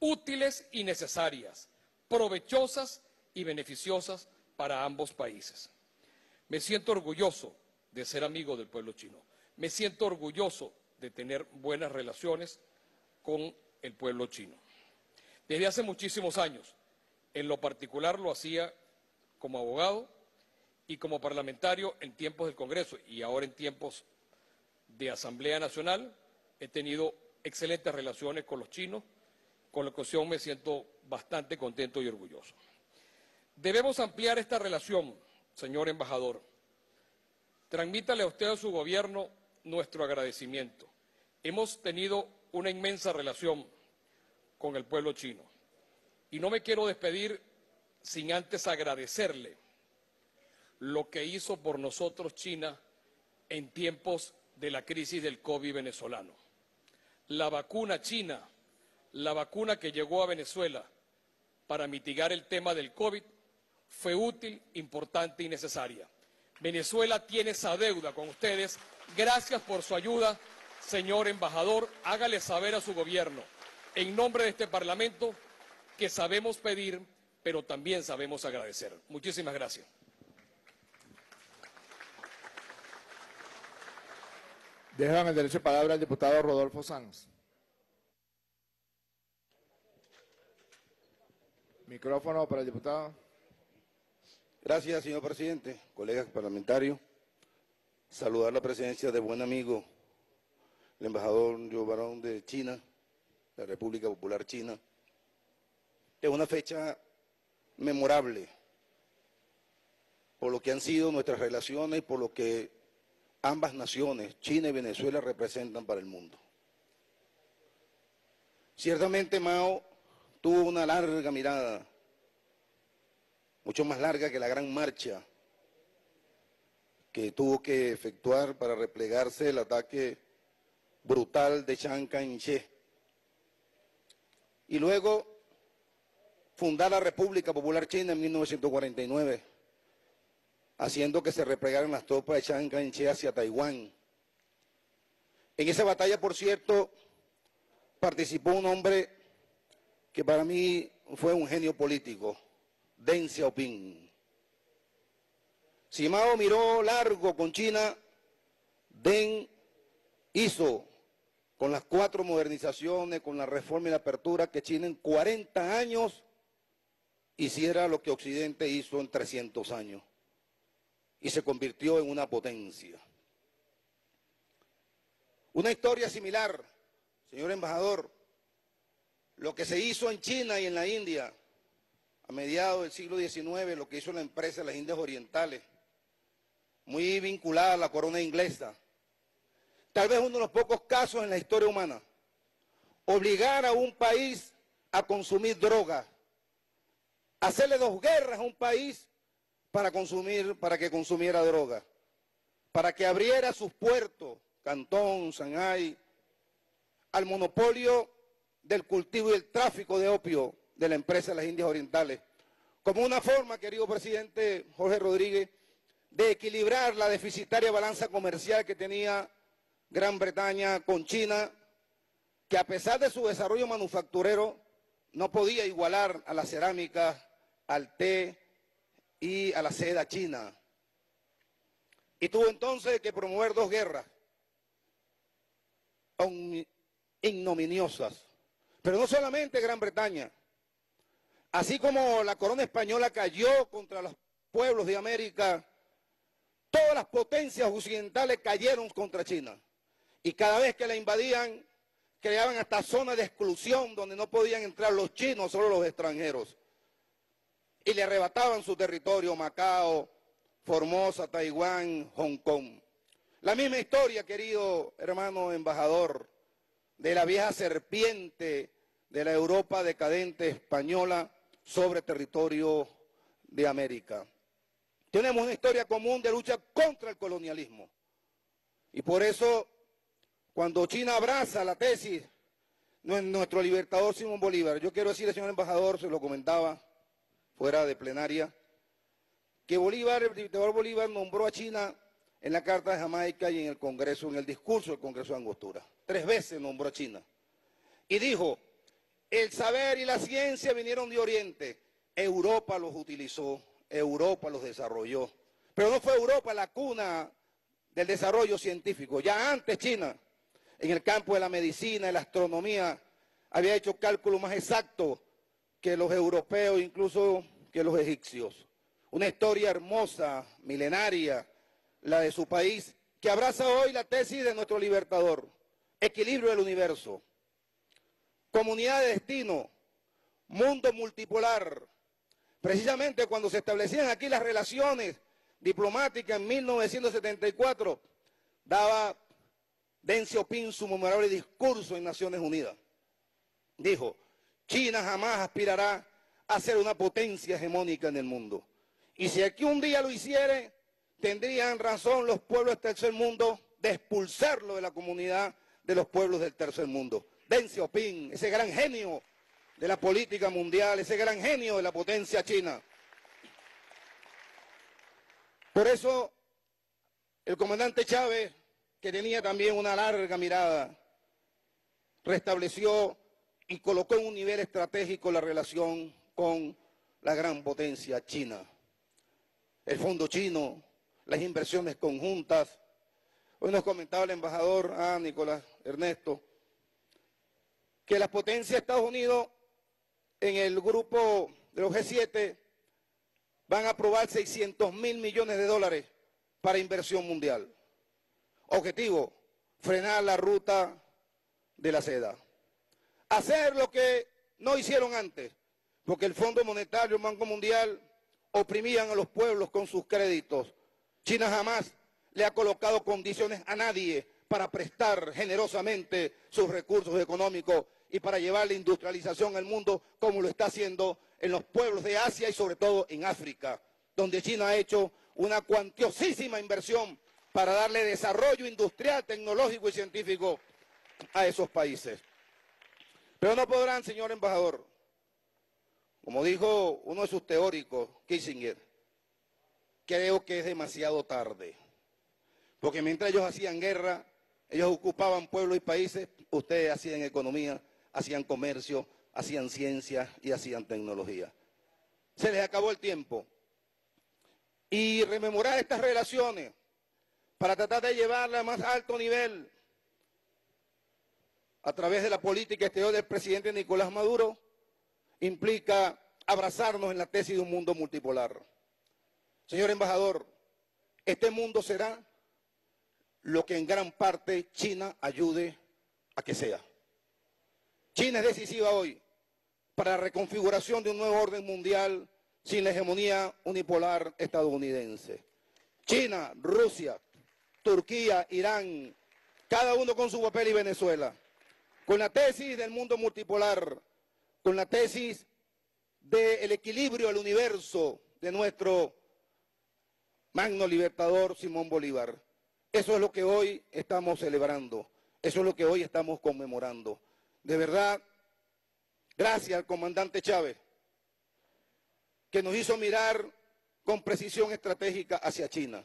útiles y necesarias, provechosas y beneficiosas para ambos países. Me siento orgulloso de ser amigo del pueblo chino. Me siento orgulloso de tener buenas relaciones con el pueblo chino. Desde hace muchísimos años, en lo particular lo hacía como abogado y como parlamentario en tiempos del Congreso y ahora en tiempos de Asamblea Nacional, he tenido excelentes relaciones con los chinos, con la cual me siento bastante contento y orgulloso. Debemos ampliar esta relación, señor embajador. Transmítale a usted a su gobierno nuestro agradecimiento. Hemos tenido una inmensa relación con el pueblo chino y no me quiero despedir sin antes agradecerle lo que hizo por nosotros China en tiempos de la crisis del COVID venezolano la vacuna china, la vacuna que llegó a Venezuela para mitigar el tema del COVID, fue útil, importante y necesaria. Venezuela tiene esa deuda con ustedes. Gracias por su ayuda, señor embajador. Hágale saber a su gobierno, en nombre de este Parlamento, que sabemos pedir, pero también sabemos agradecer. Muchísimas gracias. Déjame el derecho de palabra al diputado Rodolfo Sanz. Micrófono para el diputado. Gracias, señor presidente, colegas parlamentarios. Saludar la presencia de buen amigo, el embajador Joe Barón de China, la República Popular China. Es una fecha memorable por lo que han sido nuestras relaciones y por lo que ambas naciones, China y Venezuela, representan para el mundo. Ciertamente Mao tuvo una larga mirada, mucho más larga que la gran marcha que tuvo que efectuar para replegarse el ataque brutal de Chiang Kai-shek. Y luego fundar la República Popular China en 1949, haciendo que se replegaran las tropas de Chiang hacia Taiwán. En esa batalla, por cierto, participó un hombre que para mí fue un genio político, Deng Xiaoping. Si Mao miró largo con China, Deng hizo con las cuatro modernizaciones, con la reforma y la apertura, que China en 40 años hiciera lo que Occidente hizo en 300 años y se convirtió en una potencia. Una historia similar, señor embajador, lo que se hizo en China y en la India a mediados del siglo XIX, lo que hizo la empresa de las Indias Orientales, muy vinculada a la corona inglesa. Tal vez uno de los pocos casos en la historia humana. Obligar a un país a consumir droga. Hacerle dos guerras a un país para consumir, para que consumiera droga. Para que abriera sus puertos, Cantón, Shanghái, al monopolio del cultivo y el tráfico de opio de la empresa de las Indias Orientales. Como una forma, querido presidente Jorge Rodríguez, de equilibrar la deficitaria balanza comercial que tenía Gran Bretaña con China, que a pesar de su desarrollo manufacturero no podía igualar a la cerámica, al té y a la seda china. Y tuvo entonces que promover dos guerras ignominiosas. Pero no solamente Gran Bretaña, así como la corona española cayó contra los pueblos de América, Todas las potencias occidentales cayeron contra China. Y cada vez que la invadían, creaban hasta zonas de exclusión donde no podían entrar los chinos, solo los extranjeros. Y le arrebataban su territorio, Macao, Formosa, Taiwán, Hong Kong. La misma historia, querido hermano embajador, de la vieja serpiente de la Europa decadente española sobre territorio de América. Tenemos una historia común de lucha contra el colonialismo. Y por eso, cuando China abraza la tesis nuestro libertador Simón Bolívar, yo quiero decirle, señor embajador, se lo comentaba fuera de plenaria, que Bolívar, el dictador Bolívar nombró a China en la Carta de Jamaica y en el Congreso, en el discurso del Congreso de Angostura. Tres veces nombró a China. Y dijo, el saber y la ciencia vinieron de Oriente, Europa los utilizó Europa los desarrolló. Pero no fue Europa la cuna del desarrollo científico. Ya antes China, en el campo de la medicina, y la astronomía, había hecho cálculos más exactos que los europeos, incluso que los egipcios. Una historia hermosa, milenaria, la de su país, que abraza hoy la tesis de nuestro libertador. Equilibrio del universo, comunidad de destino, mundo multipolar, Precisamente cuando se establecían aquí las relaciones diplomáticas en 1974, daba Deng Xiaoping su memorable discurso en Naciones Unidas. Dijo, China jamás aspirará a ser una potencia hegemónica en el mundo. Y si aquí un día lo hiciere, tendrían razón los pueblos del tercer mundo de expulsarlo de la comunidad de los pueblos del tercer mundo. Deng Xiaoping, ese gran genio de la política mundial, ese gran genio de la potencia china. Por eso, el comandante Chávez, que tenía también una larga mirada, restableció y colocó en un nivel estratégico la relación con la gran potencia china. El fondo chino, las inversiones conjuntas. Hoy nos comentaba el embajador ah, Nicolás Ernesto que las potencias Estados Unidos en el grupo de los G7 van a aprobar 600 mil millones de dólares para inversión mundial. Objetivo, frenar la ruta de la seda. Hacer lo que no hicieron antes, porque el Fondo Monetario, el Banco Mundial, oprimían a los pueblos con sus créditos. China jamás le ha colocado condiciones a nadie para prestar generosamente sus recursos económicos y para llevar la industrialización al mundo como lo está haciendo en los pueblos de Asia y sobre todo en África, donde China ha hecho una cuantiosísima inversión para darle desarrollo industrial, tecnológico y científico a esos países. Pero no podrán, señor embajador, como dijo uno de sus teóricos, Kissinger, creo que es demasiado tarde. Porque mientras ellos hacían guerra, ellos ocupaban pueblos y países, ustedes hacían economía, hacían comercio, hacían ciencia y hacían tecnología. Se les acabó el tiempo. Y rememorar estas relaciones para tratar de llevarla a más alto nivel a través de la política exterior del presidente Nicolás Maduro implica abrazarnos en la tesis de un mundo multipolar. Señor embajador, este mundo será lo que en gran parte China ayude a que sea. China es decisiva hoy para la reconfiguración de un nuevo orden mundial sin la hegemonía unipolar estadounidense. China, Rusia, Turquía, Irán, cada uno con su papel y Venezuela, con la tesis del mundo multipolar, con la tesis del equilibrio del universo de nuestro magno libertador Simón Bolívar. Eso es lo que hoy estamos celebrando, eso es lo que hoy estamos conmemorando. De verdad, gracias al comandante Chávez, que nos hizo mirar con precisión estratégica hacia China.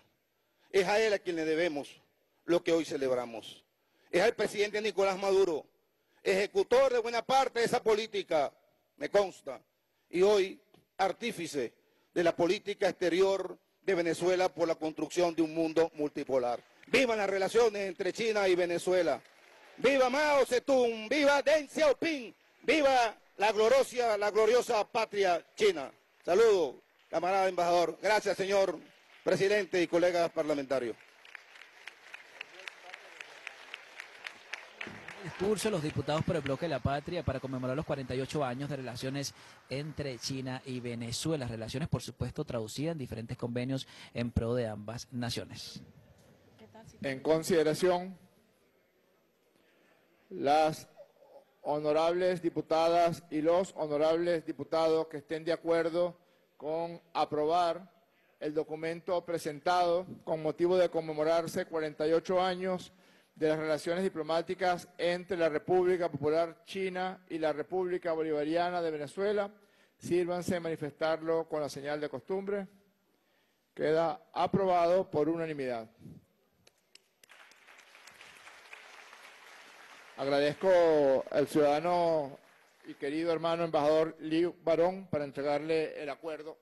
Es a él a quien le debemos lo que hoy celebramos. Es al presidente Nicolás Maduro, ejecutor de buena parte de esa política, me consta, y hoy artífice de la política exterior de Venezuela por la construcción de un mundo multipolar. Vivan las relaciones entre China y Venezuela. Viva Mao Zedong, viva Deng Xiaoping, viva la gloriosa, la gloriosa patria china. Saludo, camarada embajador. Gracias, señor presidente y colegas parlamentarios. Discurso los diputados por el bloque de la patria para conmemorar los 48 años de relaciones entre China y Venezuela. Relaciones, por supuesto, traducidas en diferentes convenios en pro de ambas naciones. En consideración, las honorables diputadas y los honorables diputados que estén de acuerdo con aprobar el documento presentado con motivo de conmemorarse 48 años de las relaciones diplomáticas entre la República Popular China y la República Bolivariana de Venezuela. Sírvanse manifestarlo con la señal de costumbre. Queda aprobado por unanimidad. Agradezco al ciudadano y querido hermano embajador Liu Barón para entregarle el acuerdo.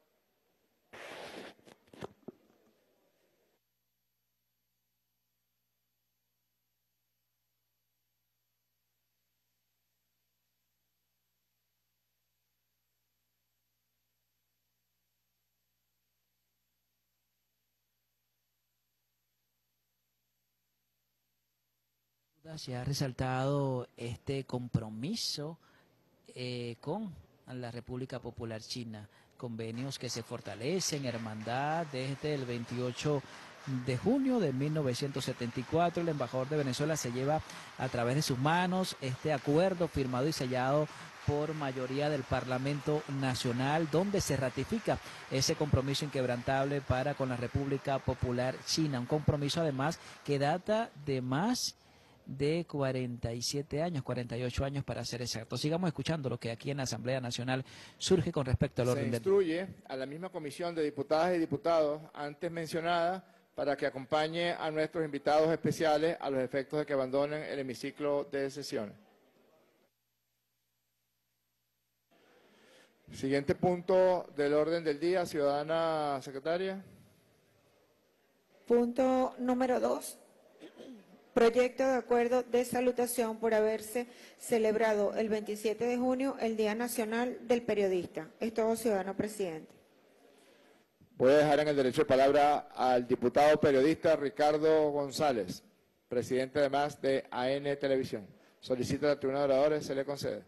Se ha resaltado este compromiso eh, con la República Popular China, convenios que se fortalecen, hermandad desde el 28 de junio de 1974. El embajador de Venezuela se lleva a través de sus manos este acuerdo firmado y sellado por mayoría del Parlamento Nacional, donde se ratifica ese compromiso inquebrantable para con la República Popular China. Un compromiso además que data de más de 47 años, 48 años para ser exacto. Sigamos escuchando lo que aquí en la Asamblea Nacional surge con respecto al orden Se instruye a la misma comisión de diputadas y diputados antes mencionada para que acompañe a nuestros invitados especiales a los efectos de que abandonen el hemiciclo de sesiones. Siguiente punto del orden del día, ciudadana secretaria. Punto número dos Proyecto de acuerdo de salutación por haberse celebrado el 27 de junio el Día Nacional del Periodista. Es todo, ciudadano presidente. Voy a dejar en el derecho de palabra al diputado periodista Ricardo González. presidente además de AN Televisión. Solicita la tribuna de oradores, se le concede.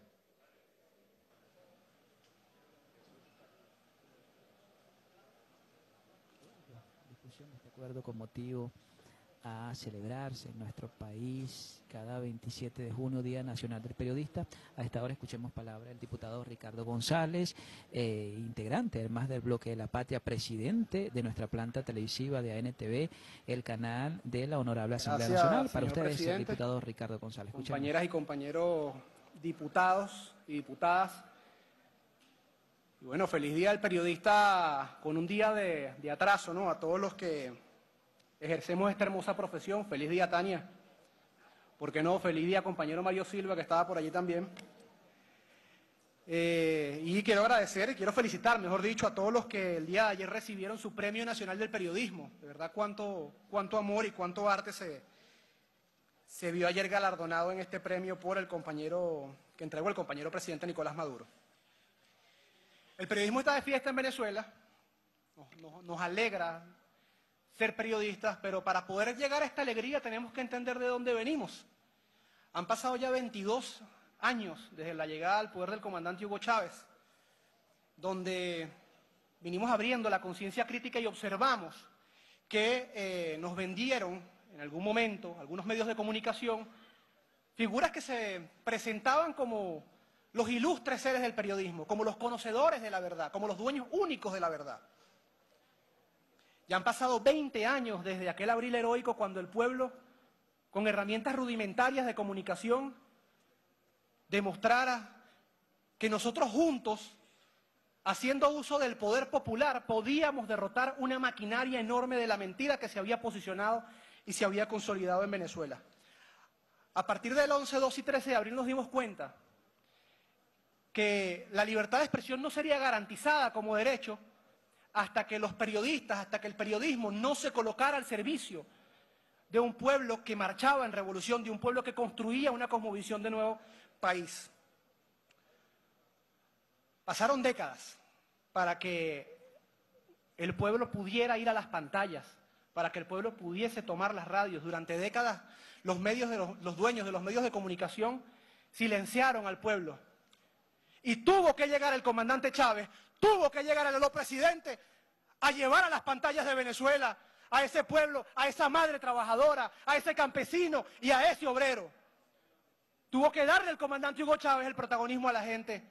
Discusión de acuerdo con motivo a celebrarse en nuestro país cada 27 de junio, Día Nacional del Periodista. A esta hora escuchemos palabra del diputado Ricardo González, eh, integrante además del bloque de la patria, presidente de nuestra planta televisiva de ANTV, el canal de la Honorable Asamblea Gracias, Nacional. Para ustedes, el diputado Ricardo González. Escuchemos. compañeras y compañeros diputados y diputadas. Y bueno, feliz día del periodista con un día de, de atraso, ¿no? A todos los que ejercemos esta hermosa profesión. Feliz día, Tania. ¿Por qué no? Feliz día, compañero Mario Silva, que estaba por allí también. Eh, y quiero agradecer, quiero felicitar, mejor dicho, a todos los que el día de ayer recibieron su Premio Nacional del Periodismo. De verdad, cuánto, cuánto amor y cuánto arte se, se vio ayer galardonado en este premio por el compañero que entregó el compañero presidente Nicolás Maduro. El periodismo está de fiesta en Venezuela, nos, nos- nos alegra ser periodistas, pero para poder llegar a esta alegría tenemos que entender de dónde venimos. Han pasado ya 22 años desde la llegada al poder del comandante Hugo Chávez, donde vinimos abriendo la conciencia crítica y observamos que eh, nos vendieron en algún momento algunos medios de comunicación figuras que se presentaban como los ilustres seres del periodismo, como los conocedores de la verdad, como los dueños únicos de la verdad. Ya han pasado 20 años desde aquel abril heroico cuando el pueblo, con herramientas rudimentarias de comunicación, demostrara que nosotros juntos, haciendo uso del poder popular, podíamos derrotar una maquinaria enorme de la mentira que se había posicionado y se había consolidado en Venezuela. A partir del 11, 12 y 13 de abril nos dimos cuenta que la libertad de expresión no sería garantizada como derecho hasta que los periodistas, hasta que el periodismo no se colocara al servicio de un pueblo que marchaba en revolución, de un pueblo que construía una cosmovisión de nuevo país. Pasaron décadas para que el pueblo pudiera ir a las pantallas, para que el pueblo pudiese tomar las radios. Durante décadas los dueños de los medios de comunicación silenciaron al pueblo. Y tuvo que llegar el comandante Chávez, tuvo que llegar el presidente a llevar a las pantallas de Venezuela a ese pueblo, a esa madre trabajadora, a ese campesino y a ese obrero. Tuvo que darle el comandante Hugo Chávez el protagonismo a la gente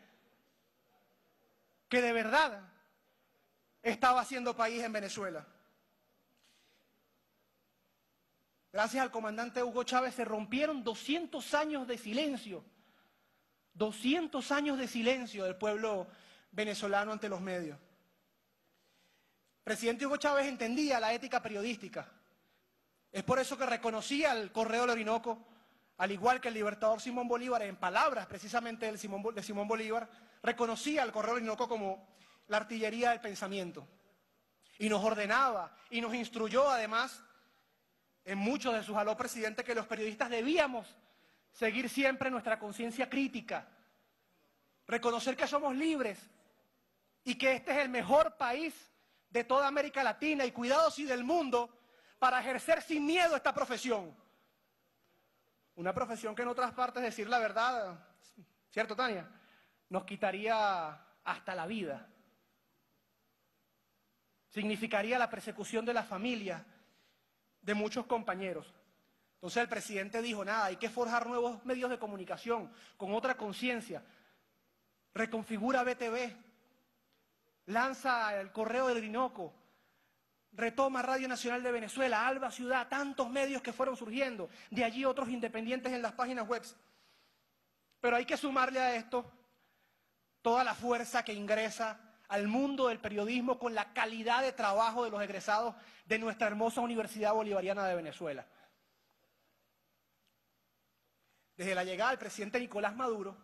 que de verdad estaba haciendo país en Venezuela. Gracias al comandante Hugo Chávez se rompieron 200 años de silencio, 200 años de silencio del pueblo venezolano ante los medios. Presidente Hugo Chávez entendía la ética periodística. Es por eso que reconocía el Correo del Orinoco, al igual que el libertador Simón Bolívar, en palabras precisamente de Simón Bolívar, reconocía al Correo del Orinoco como la artillería del pensamiento. Y nos ordenaba y nos instruyó además en muchos de sus aló presidente que los periodistas debíamos seguir siempre nuestra conciencia crítica, reconocer que somos libres y que este es el mejor país de toda América Latina y cuidados y del mundo para ejercer sin miedo esta profesión. Una profesión que en otras partes, decir la verdad, ¿cierto Tania? Nos quitaría hasta la vida. Significaría la persecución de la familia, de muchos compañeros. Entonces el presidente dijo, nada, hay que forjar nuevos medios de comunicación con otra conciencia. Reconfigura BTV, lanza el correo del Orinoco, retoma Radio Nacional de Venezuela, Alba Ciudad, tantos medios que fueron surgiendo, de allí otros independientes en las páginas web. Pero hay que sumarle a esto toda la fuerza que ingresa al mundo del periodismo con la calidad de trabajo de los egresados de nuestra hermosa Universidad Bolivariana de Venezuela. Desde la llegada del presidente Nicolás Maduro,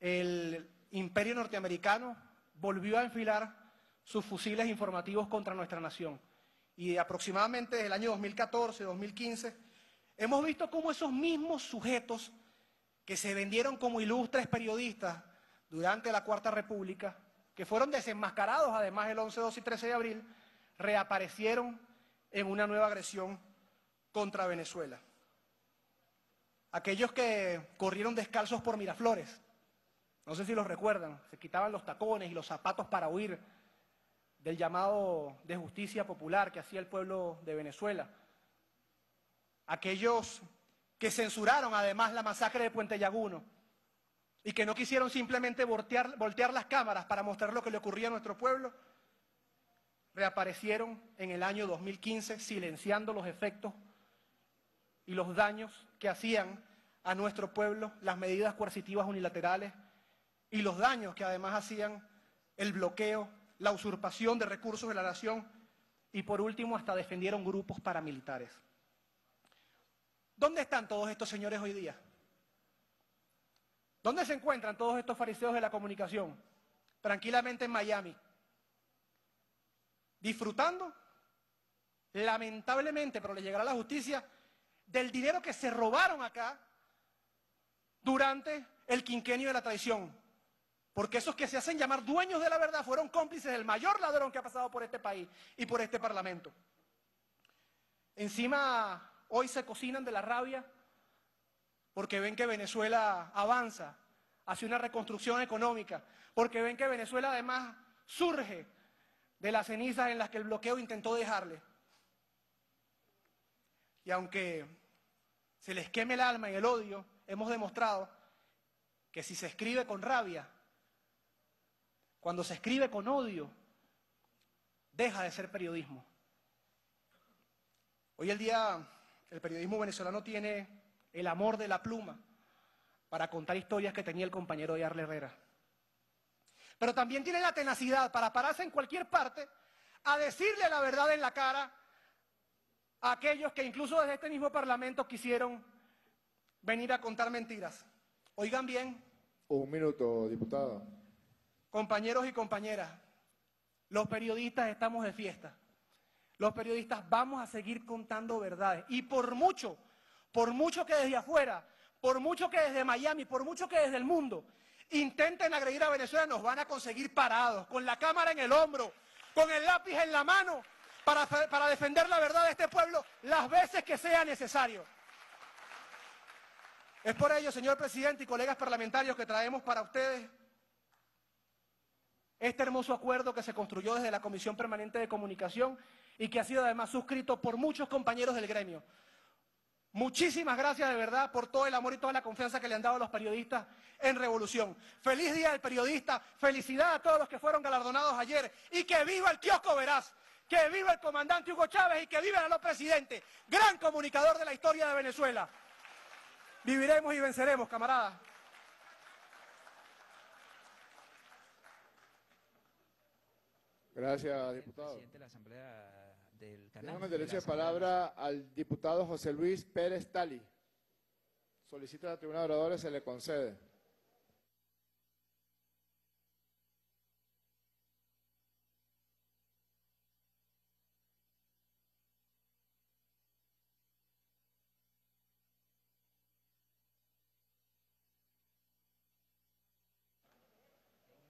el imperio norteamericano volvió a enfilar sus fusiles informativos contra nuestra nación. Y aproximadamente desde el año 2014, 2015, hemos visto cómo esos mismos sujetos que se vendieron como ilustres periodistas durante la Cuarta República, que fueron desenmascarados además el 11, 12 y 13 de abril, reaparecieron en una nueva agresión contra Venezuela. Aquellos que corrieron descalzos por Miraflores, no sé si los recuerdan, se quitaban los tacones y los zapatos para huir del llamado de justicia popular que hacía el pueblo de Venezuela. Aquellos que censuraron además la masacre de Puente Llaguno y que no quisieron simplemente voltear, voltear las cámaras para mostrar lo que le ocurría a nuestro pueblo, reaparecieron en el año 2015 silenciando los efectos y los daños que hacían a nuestro pueblo las medidas coercitivas unilaterales y los daños que además hacían el bloqueo, la usurpación de recursos de la nación y por último hasta defendieron grupos paramilitares. ¿Dónde están todos estos señores hoy día? ¿Dónde se encuentran todos estos fariseos de la comunicación? Tranquilamente en Miami. Disfrutando, lamentablemente, pero le llegará la justicia, del dinero que se robaron acá durante el quinquenio de la traición. Porque esos que se hacen llamar dueños de la verdad fueron cómplices del mayor ladrón que ha pasado por este país y por este parlamento. Encima, hoy se cocinan de la rabia porque ven que Venezuela avanza hacia una reconstrucción económica, porque ven que Venezuela además surge de las cenizas en las que el bloqueo intentó dejarle. Y aunque se les queme el alma y el odio, hemos demostrado que si se escribe con rabia, cuando se escribe con odio, deja de ser periodismo. Hoy el día el periodismo venezolano tiene el amor de la pluma para contar historias que tenía el compañero de Arle Herrera. Pero también tiene la tenacidad para pararse en cualquier parte a decirle la verdad en la cara a aquellos que incluso desde este mismo Parlamento quisieron venir a contar mentiras. Oigan bien. Un minuto, diputado. Compañeros y compañeras, los periodistas estamos de fiesta. Los periodistas vamos a seguir contando verdades. Y por mucho, por mucho que desde afuera, por mucho que desde Miami, por mucho que desde el mundo intenten agredir a Venezuela, nos van a conseguir parados, con la cámara en el hombro, con el lápiz en la mano, para, para defender la verdad de este pueblo las veces que sea necesario. Es por ello, señor presidente y colegas parlamentarios, que traemos para ustedes este hermoso acuerdo que se construyó desde la Comisión Permanente de Comunicación y que ha sido además suscrito por muchos compañeros del gremio. Muchísimas gracias de verdad por todo el amor y toda la confianza que le han dado a los periodistas en Revolución. Feliz Día del Periodista, felicidad a todos los que fueron galardonados ayer y que viva el kiosco Veraz, que viva el comandante Hugo Chávez y que viva el presidente, gran comunicador de la historia de Venezuela. Viviremos y venceremos, camaradas. Gracias, diputado. Presidente de la Asamblea del Canal. Tenemos el derecho de palabra al diputado José Luis Pérez Tali. Solicita a la tribuna de oradores, se le concede.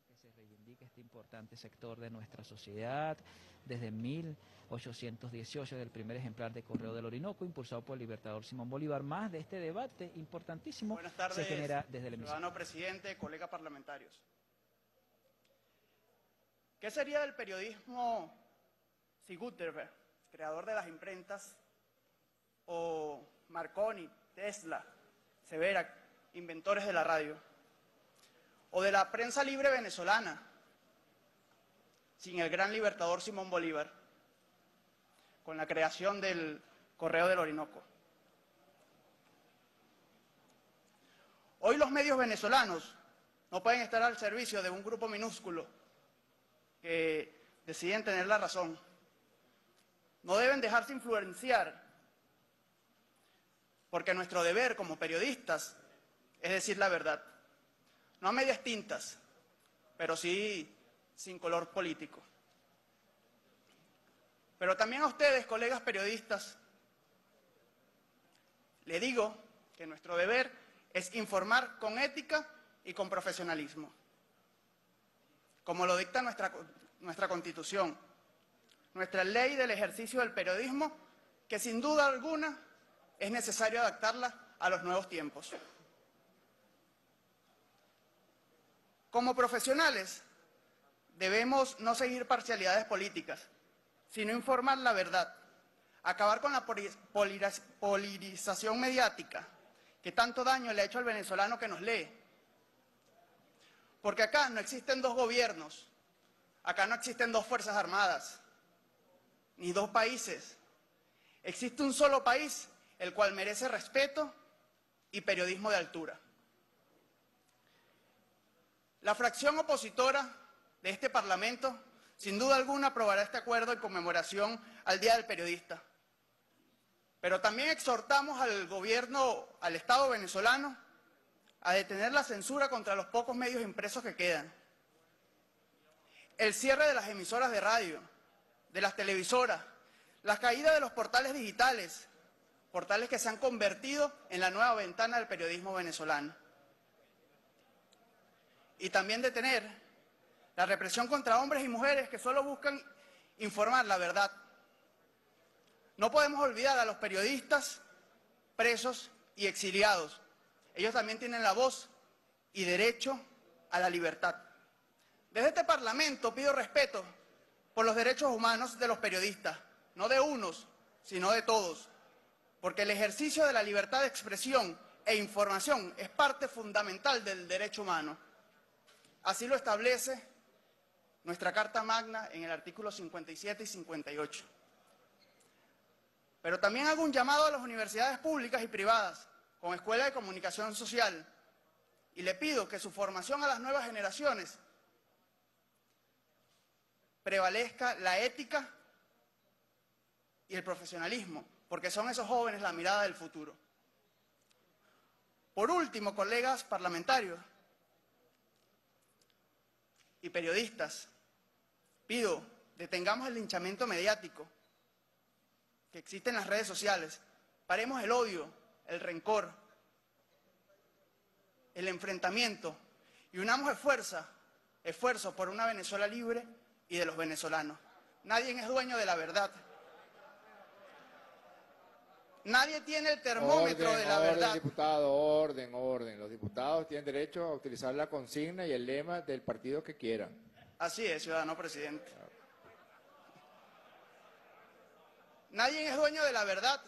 que se reivindique este importante sector de nuestra sociedad desde 1818 del primer ejemplar de Correo del Orinoco impulsado por el libertador Simón Bolívar. Más de este debate importantísimo Buenas tardes, se genera desde el ciudadano presidente, colegas parlamentarios. ¿Qué sería del periodismo si Gutenberg, creador de las imprentas, o Marconi, Tesla, Severa, inventores de la radio, o de la prensa libre venezolana, sin el gran libertador Simón Bolívar, con la creación del Correo del Orinoco? Hoy los medios venezolanos no pueden estar al servicio de un grupo minúsculo que deciden tener la razón. No deben dejarse influenciar, porque nuestro deber como periodistas es decir la verdad. No a medias tintas, pero sí sin color político. Pero también a ustedes, colegas periodistas, le digo que nuestro deber es informar con ética y con profesionalismo, como lo dicta nuestra, nuestra Constitución, nuestra ley del ejercicio del periodismo, que sin duda alguna es necesario adaptarla a los nuevos tiempos. Como profesionales, debemos no seguir parcialidades políticas, sino informar la verdad, acabar con la polarización mediática que tanto daño le ha hecho al venezolano que nos lee. Porque acá no existen dos gobiernos, acá no existen dos fuerzas armadas, ni dos países. Existe un solo país, el cual merece respeto y periodismo de altura. La fracción opositora de este Parlamento, sin duda alguna, aprobará este acuerdo en conmemoración al Día del Periodista. Pero también exhortamos al gobierno, al Estado venezolano, a detener la censura contra los pocos medios impresos que quedan. El cierre de las emisoras de radio, de las televisoras, la caída de los portales digitales, portales que se han convertido en la nueva ventana del periodismo venezolano. Y también detener la represión contra hombres y mujeres que solo buscan informar la verdad no podemos olvidar a los periodistas presos y exiliados. Ellos también tienen la voz y derecho a la libertad. Desde este Parlamento pido respeto por los derechos humanos de los periodistas, no de unos, sino de todos, porque el ejercicio de la libertad de expresión e información es parte fundamental del derecho humano. Así lo establece nuestra Carta Magna en el artículo 57 y 58. Pero también hago un llamado a las universidades públicas y privadas, con escuela de comunicación social, y le pido que su formación a las nuevas generaciones prevalezca la ética y el profesionalismo, porque son esos jóvenes la mirada del futuro. Por último, colegas parlamentarios y periodistas, pido detengamos el linchamiento mediático que existe en las redes sociales. Paremos el odio, el rencor, el enfrentamiento y unamos esfuerzo, esfuerzo por una Venezuela libre y de los venezolanos. Nadie es dueño de la verdad. Nadie tiene el termómetro de la orden, verdad. diputado, orden, orden. Los diputados tienen derecho a utilizar la consigna y el lema del partido que quieran. Así es, ciudadano presidente. Nadie es dueño de la verdad,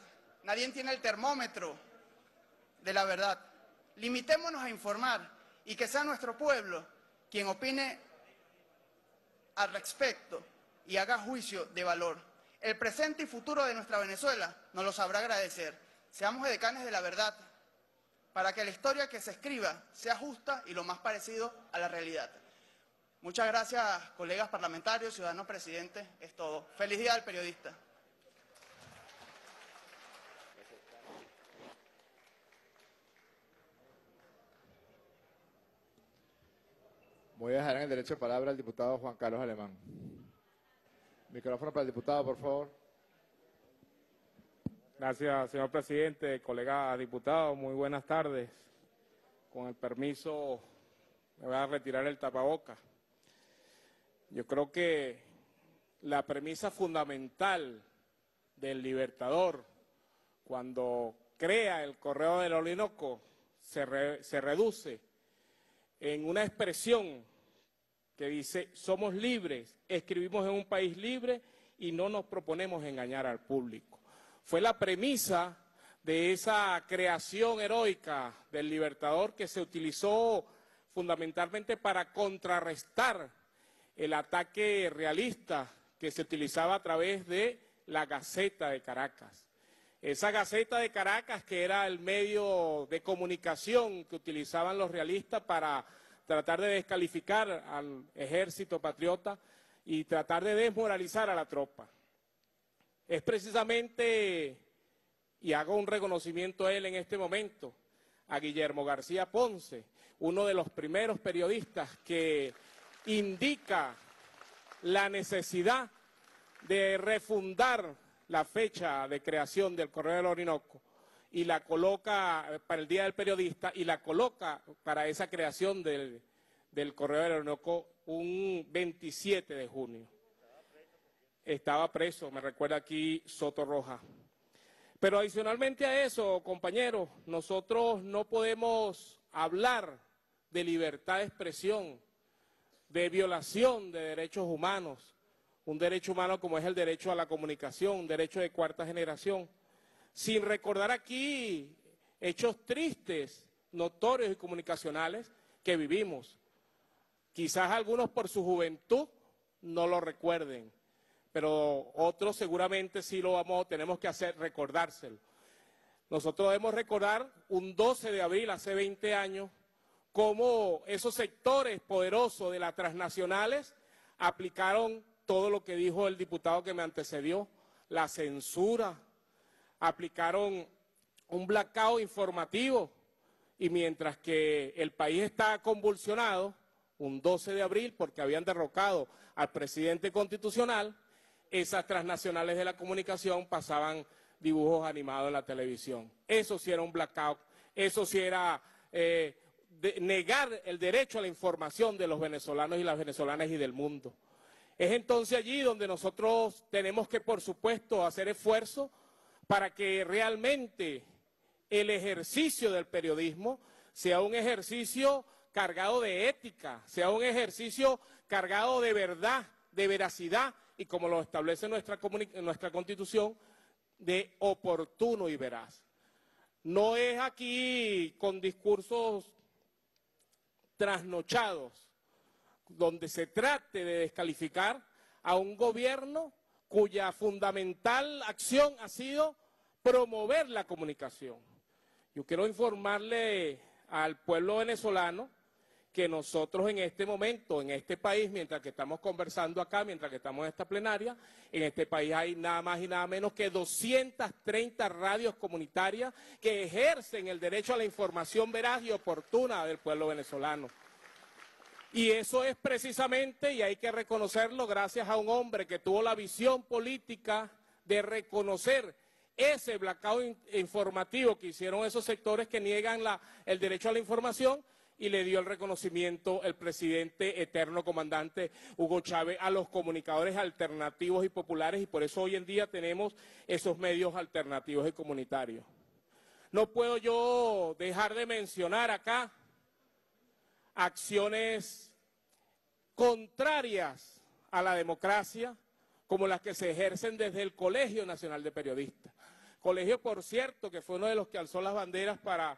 nadie tiene el termómetro de la verdad. Limitémonos a informar y que sea nuestro pueblo quien opine al respecto y haga juicio de valor. El presente y futuro de nuestra Venezuela nos lo sabrá agradecer. Seamos decanes de la verdad para que la historia que se escriba sea justa y lo más parecido a la realidad. Muchas gracias, colegas parlamentarios, ciudadanos presidentes. Es todo. Feliz día al periodista. Voy a dejar en el derecho de palabra al diputado Juan Carlos Alemán. Micrófono para el diputado, por favor. Gracias, señor presidente, colega diputado, muy buenas tardes. Con el permiso, me voy a retirar el tapaboca. Yo creo que la premisa fundamental del Libertador, cuando crea el correo del Orinoco, se, se reduce en una expresión que dice, somos libres, escribimos en un país libre y no nos proponemos engañar al público. Fue la premisa de esa creación heroica del libertador que se utilizó fundamentalmente para contrarrestar el ataque realista que se utilizaba a través de la Gaceta de Caracas. Esa Gaceta de Caracas, que era el medio de comunicación que utilizaban los realistas para tratar de descalificar al ejército patriota y tratar de desmoralizar a la tropa. Es precisamente, y hago un reconocimiento a él en este momento, a Guillermo García Ponce, uno de los primeros periodistas que indica la necesidad de refundar la fecha de creación del Correo del Orinoco y la coloca para el Día del Periodista y la coloca para esa creación del, Correo del Orinoco un 27 de junio. Estaba preso, me recuerda aquí Soto Roja. Pero adicionalmente a eso, compañeros, nosotros no podemos hablar de libertad de expresión, de violación de derechos humanos, un derecho humano como es el derecho a la comunicación, un derecho de cuarta generación, sin recordar aquí hechos tristes, notorios y comunicacionales que vivimos. Quizás algunos por su juventud no lo recuerden, pero otros seguramente sí lo vamos, tenemos que hacer, recordárselo. Nosotros debemos recordar un 12 de abril, hace 20 años, cómo esos sectores poderosos de las transnacionales aplicaron todo lo que dijo el diputado que me antecedió, la censura, aplicaron un blackout informativo y mientras que el país está convulsionado, un 12 de abril, porque habían derrocado al presidente constitucional, esas transnacionales de la comunicación pasaban dibujos animados en la televisión. Eso sí era un blackout, eso sí era eh, negar el derecho a la información de los venezolanos y las venezolanas y del mundo. Es entonces allí donde nosotros tenemos que, por supuesto, hacer esfuerzo para que realmente el ejercicio del periodismo sea un ejercicio cargado de ética, sea un ejercicio cargado de verdad, de veracidad y como lo establece nuestra, nuestra constitución, de oportuno y veraz. No es aquí con discursos trasnochados, donde se trate de descalificar a un gobierno cuya fundamental acción ha sido promover la comunicación. Yo quiero informarle al pueblo venezolano que nosotros en este momento, en este país, mientras que estamos conversando acá, mientras que estamos en esta plenaria, en este país hay nada más y nada menos que 230 radios comunitarias que ejercen el derecho a la información veraz y oportuna del pueblo venezolano. Y eso es precisamente, y hay que reconocerlo, gracias a un hombre que tuvo la visión política de reconocer ese blackout informativo que hicieron esos sectores que niegan el derecho a la información y le dio el reconocimiento el presidente eterno comandante Hugo Chávez a los comunicadores alternativos y populares y por eso hoy en día tenemos esos medios alternativos y comunitarios. No puedo yo dejar de mencionar acá acciones contrarias a la democracia como las que se ejercen desde el Colegio Nacional de Periodistas. Colegio, por cierto, que fue uno de los que alzó las banderas para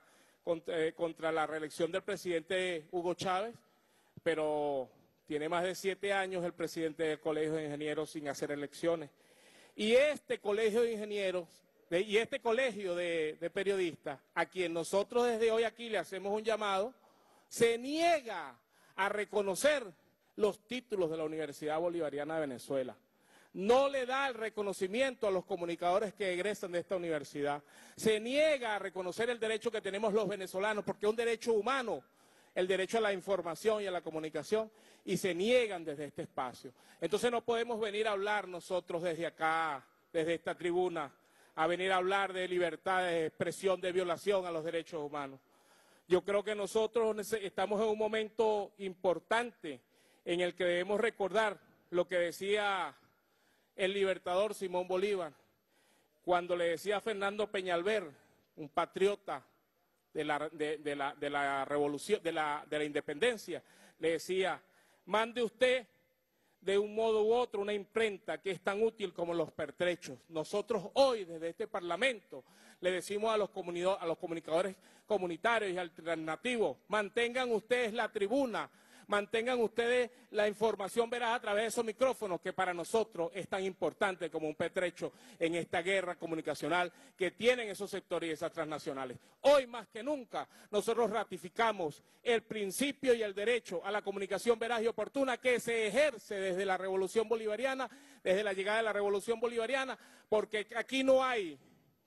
eh, contra, la reelección del presidente Hugo Chávez, pero tiene más de siete años el presidente del Colegio de Ingenieros sin hacer elecciones. Y este Colegio de Ingenieros y este Colegio de, de Periodistas, a quien nosotros desde hoy aquí le hacemos un llamado, se niega a reconocer los títulos de la Universidad Bolivariana de Venezuela no le da el reconocimiento a los comunicadores que egresan de esta universidad. Se niega a reconocer el derecho que tenemos los venezolanos, porque es un derecho humano, el derecho a la información y a la comunicación, y se niegan desde este espacio. Entonces no podemos venir a hablar nosotros desde acá, desde esta tribuna, a venir a hablar de libertad de expresión, de violación a los derechos humanos. Yo creo que nosotros estamos en un momento importante en el que debemos recordar lo que decía el libertador Simón Bolívar, cuando le decía a Fernando Peñalver, un patriota de la, de, la, revolución, de la, de la independencia, le decía, mande usted de un modo u otro una imprenta que es tan útil como los pertrechos. Nosotros hoy, desde este Parlamento, le decimos a los, a los comunicadores comunitarios y alternativos, mantengan ustedes la tribuna, mantengan ustedes la información veraz a través de esos micrófonos que para nosotros es tan importante como un petrecho en esta guerra comunicacional que tienen esos sectores y esas transnacionales. Hoy más que nunca nosotros ratificamos el principio y el derecho a la comunicación veraz y oportuna que se ejerce desde la revolución bolivariana, desde la llegada de la revolución bolivariana, porque aquí no hay,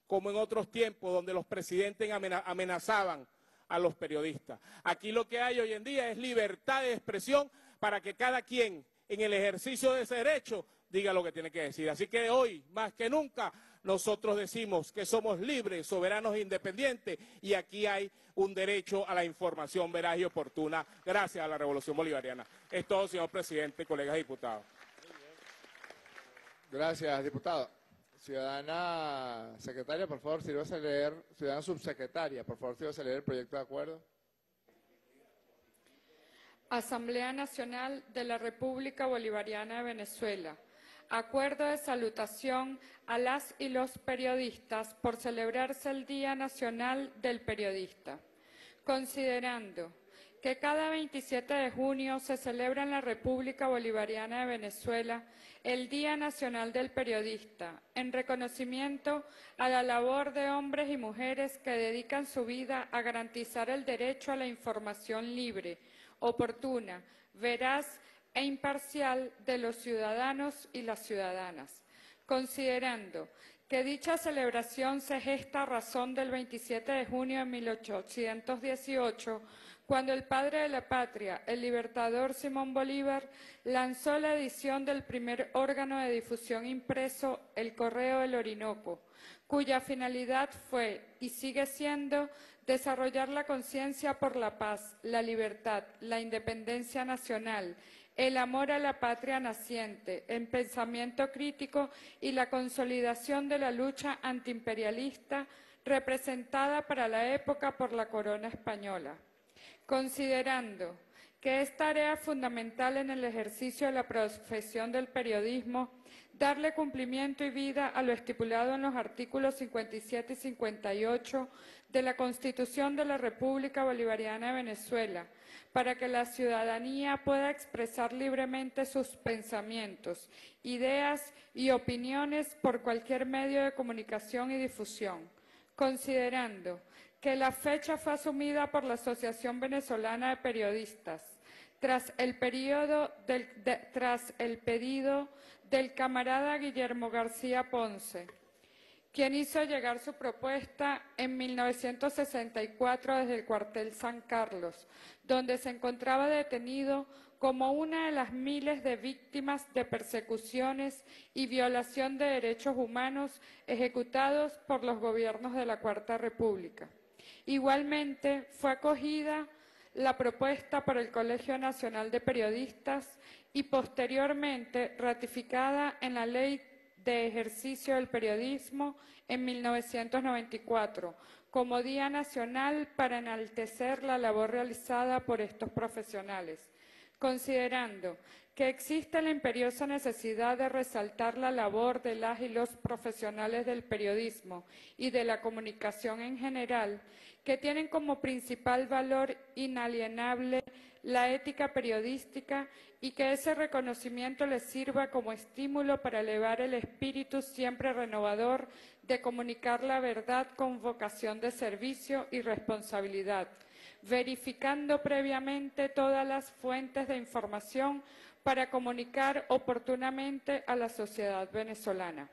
como en otros tiempos donde los presidentes amenazaban a los periodistas. Aquí lo que hay hoy en día es libertad de expresión para que cada quien en el ejercicio de ese derecho diga lo que tiene que decir. Así que hoy, más que nunca, nosotros decimos que somos libres, soberanos e independientes y aquí hay un derecho a la información veraz y oportuna gracias a la Revolución Bolivariana. Es todo, señor presidente, colegas diputados. Gracias, diputado. Ciudadana secretaria, por favor, si vas a leer, ciudadana subsecretaria, por favor, si vas a leer el proyecto de acuerdo. Asamblea Nacional de la República Bolivariana de Venezuela. Acuerdo de salutación a las y los periodistas por celebrarse el Día Nacional del Periodista. Considerando que cada 27 de junio se celebra en la República Bolivariana de Venezuela el Día Nacional del Periodista, en reconocimiento a la labor de hombres y mujeres que dedican su vida a garantizar el derecho a la información libre, oportuna, veraz e imparcial de los ciudadanos y las ciudadanas, considerando que dicha celebración se gesta a razón del 27 de junio de 1818, cuando el padre de la patria, el libertador Simón Bolívar, lanzó la edición del primer órgano de difusión impreso, El Correo del Orinoco, cuya finalidad fue y sigue siendo desarrollar la conciencia por la paz, la libertad, la independencia nacional, el amor a la patria naciente, el pensamiento crítico y la consolidación de la lucha antiimperialista representada para la época por la corona española. Considerando que es tarea fundamental en el ejercicio de la profesión del periodismo darle cumplimiento y vida a lo estipulado en los artículos 57 y 58 de la Constitución de la República Bolivariana de Venezuela, para que la ciudadanía pueda expresar libremente sus pensamientos, ideas y opiniones por cualquier medio de comunicación y difusión, considerando que la fecha fue asumida por la Asociación Venezolana de Periodistas tras el, tras el pedido del camarada Guillermo García Ponce, quien hizo llegar su propuesta en 1964 desde el cuartel San Carlos, donde se encontraba detenido como una de las miles de víctimas de persecuciones y violación de derechos humanos ejecutados por los gobiernos de la Cuarta República. Igualmente, fue acogida la propuesta por el Colegio Nacional de Periodistas y posteriormente ratificada en la Ley de Ejercicio del Periodismo en 1994 como Día Nacional para enaltecer la labor realizada por estos profesionales, considerando que existe la imperiosa necesidad de resaltar la labor de las y los profesionales del periodismo y de la comunicación en general, que tienen como principal valor inalienable la ética periodística y que ese reconocimiento les sirva como estímulo para elevar el espíritu siempre renovador de comunicar la verdad con vocación de servicio y responsabilidad, verificando previamente todas las fuentes de información para comunicar oportunamente a la sociedad venezolana.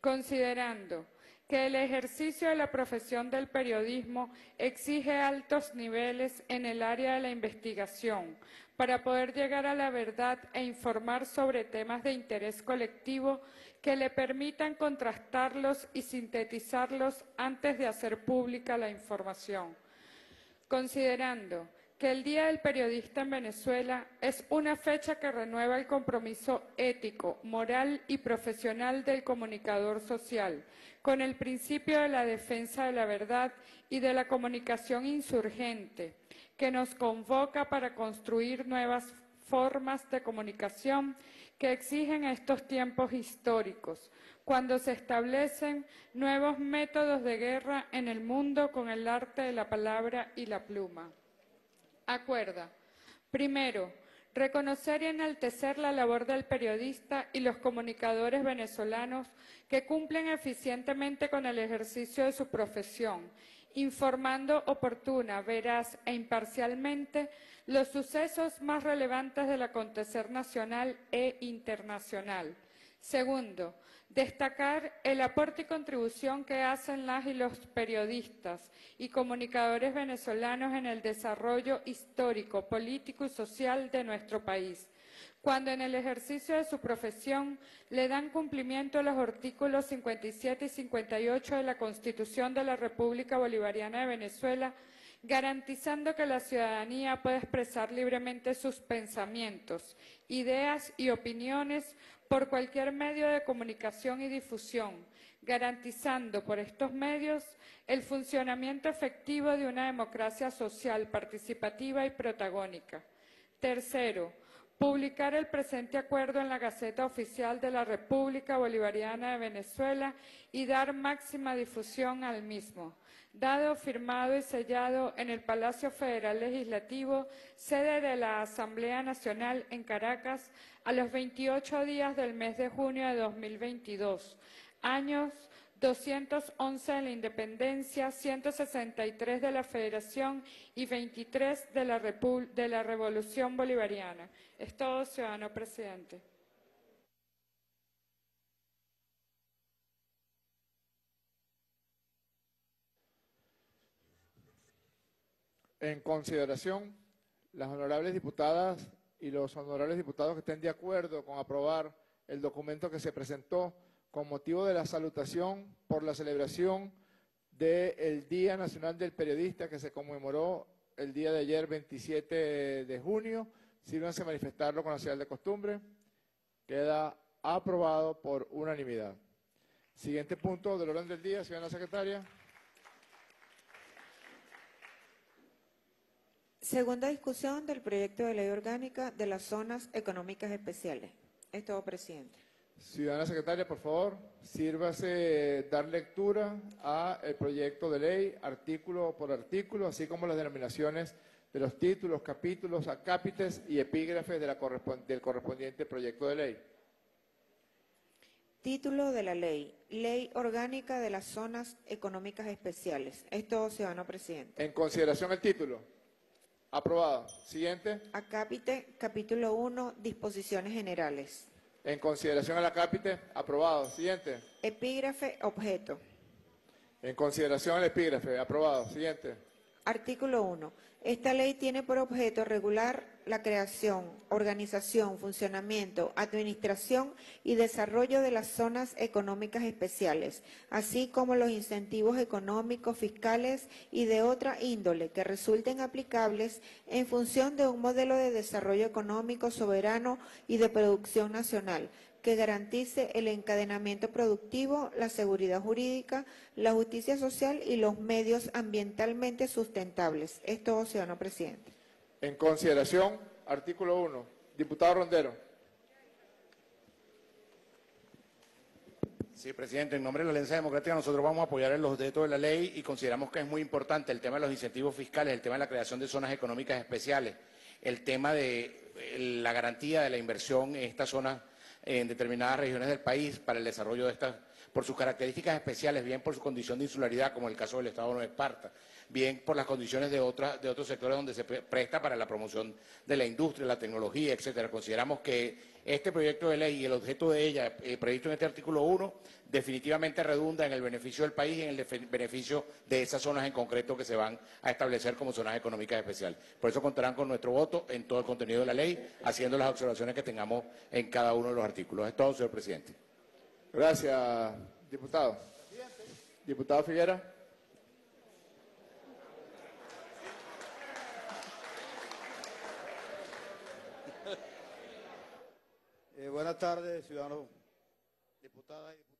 Considerando que el ejercicio de la profesión del periodismo exige altos niveles en el área de la investigación para poder llegar a la verdad e informar sobre temas de interés colectivo que le permitan contrastarlos y sintetizarlos antes de hacer pública la información. Considerando que el Día del Periodista en Venezuela es una fecha que renueva el compromiso ético, moral y profesional del comunicador social, con el principio de la defensa de la verdad y de la comunicación insurgente, que nos convoca para construir nuevas formas de comunicación que exigen estos tiempos históricos, cuando se establecen nuevos métodos de guerra en el mundo con el arte de la palabra y la pluma. Acuerda. Primero, reconocer y enaltecer la labor del periodista y los comunicadores venezolanos que cumplen eficientemente con el ejercicio de su profesión, informando oportuna, veraz e imparcialmente los sucesos más relevantes del acontecer nacional e internacional. Segundo, destacar el aporte y contribución que hacen las y los periodistas y comunicadores venezolanos en el desarrollo histórico, político y social de nuestro país, cuando en el ejercicio de su profesión le dan cumplimiento a los artículos 57 y 58 de la Constitución de la República Bolivariana de Venezuela, garantizando que la ciudadanía pueda expresar libremente sus pensamientos, ideas y opiniones por cualquier medio de comunicación y difusión, garantizando por estos medios el funcionamiento efectivo de una democracia social, participativa y protagónica. Tercero, publicar el presente acuerdo en la Gaceta Oficial de la República Bolivariana de Venezuela y dar máxima difusión al mismo. Dado, firmado y sellado en el Palacio Federal Legislativo, sede de la Asamblea Nacional en Caracas, a los 28 días del mes de junio de 2022. Años 211 de la Independencia, 163 de la Federación y 23 de la, de la Revolución Bolivariana. Es todo, ciudadano presidente. En consideración, las honorables diputadas y los honorables diputados que estén de acuerdo con aprobar el documento que se presentó con motivo de la salutación por la celebración del Día Nacional del Periodista que se conmemoró el día de ayer, 27 de junio. Sírvanse a manifestarlo con la señal de costumbre. Queda aprobado por unanimidad. Siguiente punto del orden del día, señora secretaria. Segunda discusión del proyecto de ley orgánica de las zonas económicas especiales. Es presidente. Ciudadana secretaria, por favor, sírvase dar lectura al proyecto de ley, artículo por artículo, así como las denominaciones de los títulos, capítulos, acápites y epígrafes del correspondiente proyecto de ley. Título de la ley. Ley orgánica de las zonas económicas especiales. Es todo, ciudadano presidente. En consideración el título. Aprobado. Siguiente. Acápite, capítulo 1, disposiciones generales. En consideración al acápite, aprobado. Siguiente. Epígrafe, objeto. En consideración al epígrafe, aprobado. Siguiente. Artículo 1. Esta ley tiene por objeto regular la creación, organización, funcionamiento, administración y desarrollo de las zonas económicas especiales, así como los incentivos económicos, fiscales y de otra índole que resulten aplicables en función de un modelo de desarrollo económico soberano y de producción nacional, que garantice el encadenamiento productivo, la seguridad jurídica, la justicia social y los medios ambientalmente sustentables. Es todo, ciudadano presidente. En consideración, artículo 1. Diputado Rondero. Sí, presidente, en nombre de la Alianza Democrática nosotros vamos a apoyar los objeto de la ley y consideramos que es muy importante el tema de los incentivos fiscales, el tema de la creación de zonas económicas especiales, el tema de eh, la garantía de la inversión en estas zonas en determinadas regiones del país para el desarrollo de estas, por sus características especiales, bien por su condición de insularidad, como el caso del Estado de Nueva Esparta, bien por las condiciones de, otra, de otros sectores donde se presta para la promoción de la industria, la tecnología, etcétera. Consideramos que este proyecto de ley y el objeto de ella, eh, previsto en este artículo 1, definitivamente redunda en el beneficio del país y en el beneficio de esas zonas en concreto que se van a establecer como zonas económicas especiales. Por eso contarán con nuestro voto en todo el contenido de la ley, haciendo las observaciones que tengamos en cada uno de los artículos. Es todo, señor presidente. Gracias, diputado. Diputado Figuera. Eh, buenas tardes, ciudadanos, diputadas y diputados.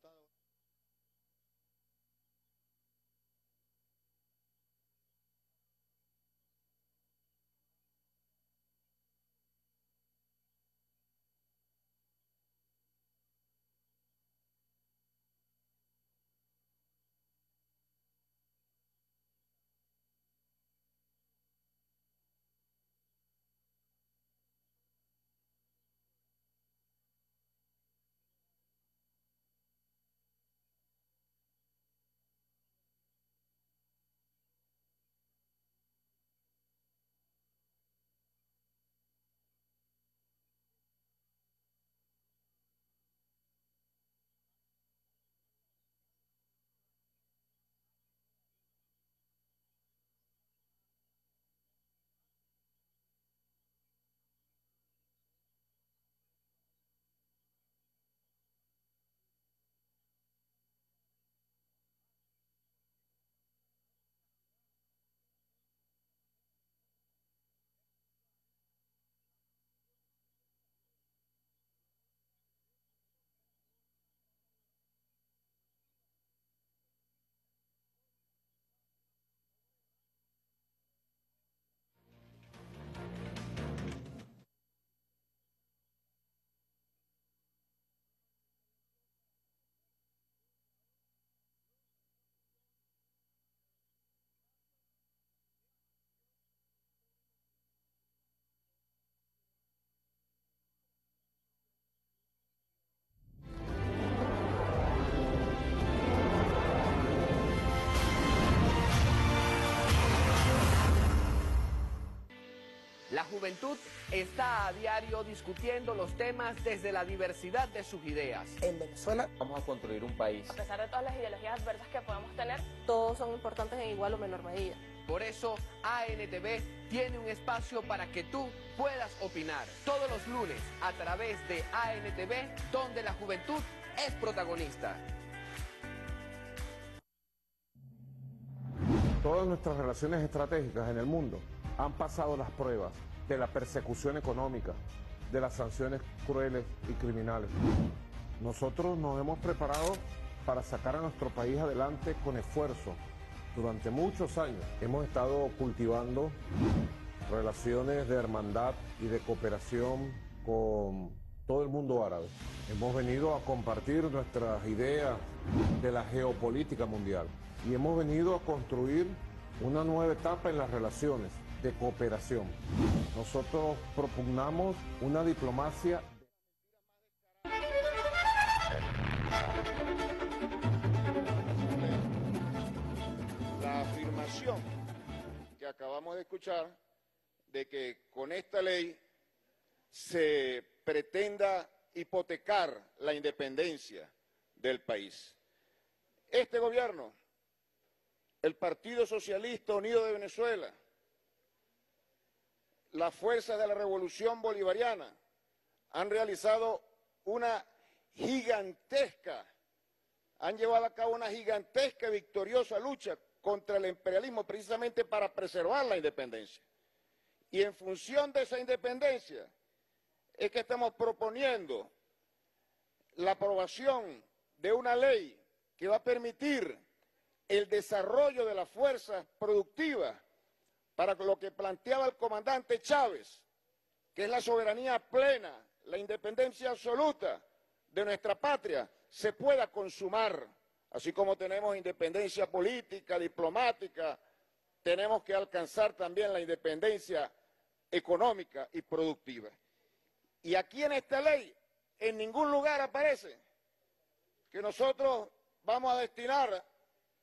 Juventud está a diario discutiendo los temas desde la diversidad de sus ideas. En Venezuela vamos a construir un país. A pesar de todas las ideologías adversas que podamos tener, todos son importantes en igual o menor medida. Por eso, ANTV tiene un espacio para que tú puedas opinar todos los lunes a través de ANTV, donde la juventud es protagonista. Todas nuestras relaciones estratégicas en el mundo han pasado las pruebas de la persecución económica, de las sanciones crueles y criminales. Nosotros nos hemos preparado para sacar a nuestro país adelante con esfuerzo. Durante muchos años hemos estado cultivando relaciones de hermandad y de cooperación con todo el mundo árabe. Hemos venido a compartir nuestras ideas de la geopolítica mundial y hemos venido a construir una nueva etapa en las relaciones de cooperación. Nosotros propugnamos una diplomacia La afirmación que acabamos de escuchar de que con esta ley se pretenda hipotecar la independencia del país. Este gobierno, el Partido Socialista Unido de Venezuela, las fuerzas de la Revolución Bolivariana han realizado una gigantesca, han llevado a cabo una gigantesca y victoriosa lucha contra el imperialismo precisamente para preservar la independencia. Y en función de esa independencia es que estamos proponiendo la aprobación de una ley que va a permitir el desarrollo de las fuerzas productivas para lo que planteaba el comandante Chávez, que es la soberanía plena, la independencia absoluta de nuestra patria, se pueda consumar, así como tenemos independencia política, diplomática, tenemos que alcanzar también la independencia económica y productiva. Y aquí en esta ley, en ningún lugar aparece que nosotros vamos a destinar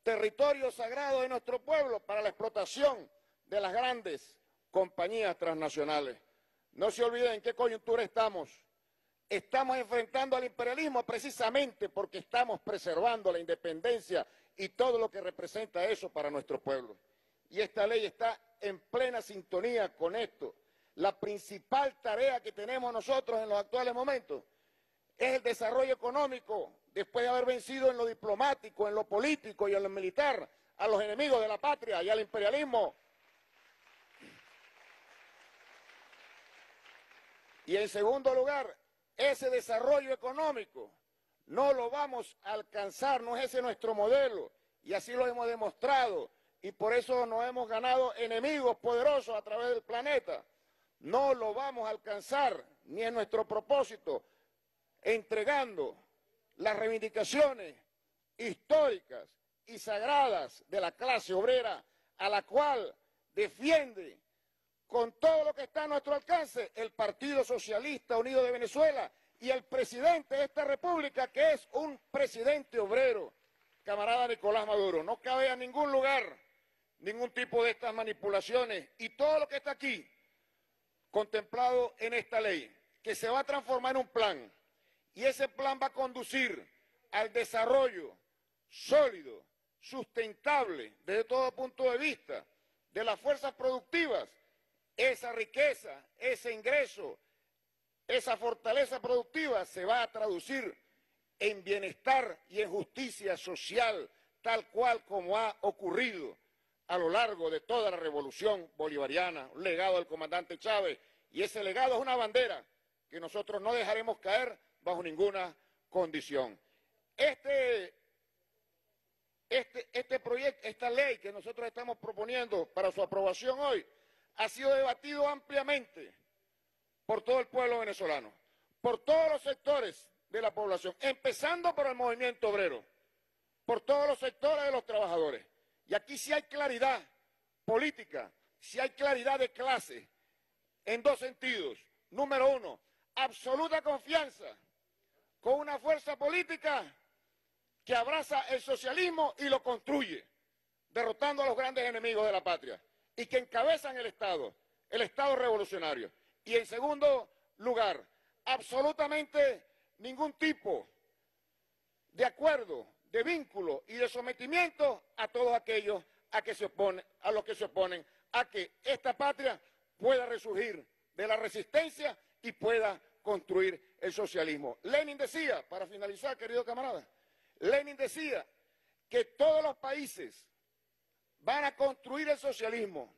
territorio sagrado de nuestro pueblo para la explotación de las grandes compañías transnacionales. No se olviden en qué coyuntura estamos. Estamos enfrentando al imperialismo precisamente porque estamos preservando la independencia y todo lo que representa eso para nuestro pueblo. Y esta ley está en plena sintonía con esto. La principal tarea que tenemos nosotros en los actuales momentos es el desarrollo económico, después de haber vencido en lo diplomático, en lo político y en lo militar a los enemigos de la patria y al imperialismo. Y en segundo lugar, ese desarrollo económico no lo vamos a alcanzar, no es ese nuestro modelo, y así lo hemos demostrado, y por eso nos hemos ganado enemigos poderosos a través del planeta. No lo vamos a alcanzar, ni es nuestro propósito, entregando las reivindicaciones históricas y sagradas de la clase obrera a la cual defiende con todo lo que está a nuestro alcance el Partido Socialista Unido de Venezuela y el presidente de esta república que es un presidente obrero, camarada Nicolás Maduro. No cabe a ningún lugar ningún tipo de estas manipulaciones y todo lo que está aquí contemplado en esta ley, que se va a transformar en un plan y ese plan va a conducir al desarrollo sólido, sustentable desde todo punto de vista de las fuerzas productivas, esa riqueza, ese ingreso, esa fortaleza productiva se va a traducir en bienestar y en justicia social, tal cual como ha ocurrido a lo largo de toda la revolución bolivariana, un legado del comandante Chávez, y ese legado es una bandera que nosotros no dejaremos caer bajo ninguna condición. Este, este, este proyecto, esta ley que nosotros estamos proponiendo para su aprobación hoy, ha sido debatido ampliamente por todo el pueblo venezolano, por todos los sectores de la población, empezando por el movimiento obrero, por todos los sectores de los trabajadores. Y aquí sí hay claridad política, sí hay claridad de clase, en dos sentidos. Número uno, absoluta confianza con una fuerza política que abraza el socialismo y lo construye, derrotando a los grandes enemigos de la patria y que encabezan el Estado. el Estado revolucionario. Y en segundo lugar, absolutamente ningún tipo de acuerdo, de vínculo y de sometimiento a todos aquellos a, que se oponen, a los que se oponen a que esta patria pueda resurgir de la resistencia y pueda construir el socialismo. Lenin decía, para finalizar, querido camarada, Lenin decía que todos los países van a construir el socialismo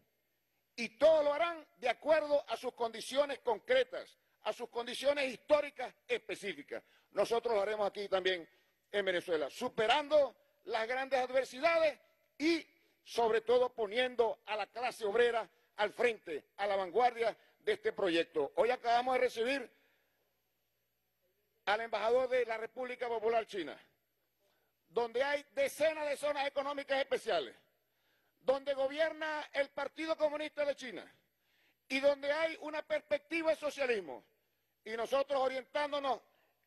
y todos lo harán de acuerdo a sus condiciones concretas, a sus condiciones históricas específicas. Nosotros lo haremos aquí también en Venezuela, superando las grandes adversidades y sobre todo poniendo a la clase obrera al frente, a la vanguardia de este proyecto. Hoy acabamos de recibir al embajador de la República Popular China, donde hay decenas de zonas económicas especiales, donde gobierna el Partido Comunista de China y donde hay una perspectiva de socialismo. Y nosotros orientándonos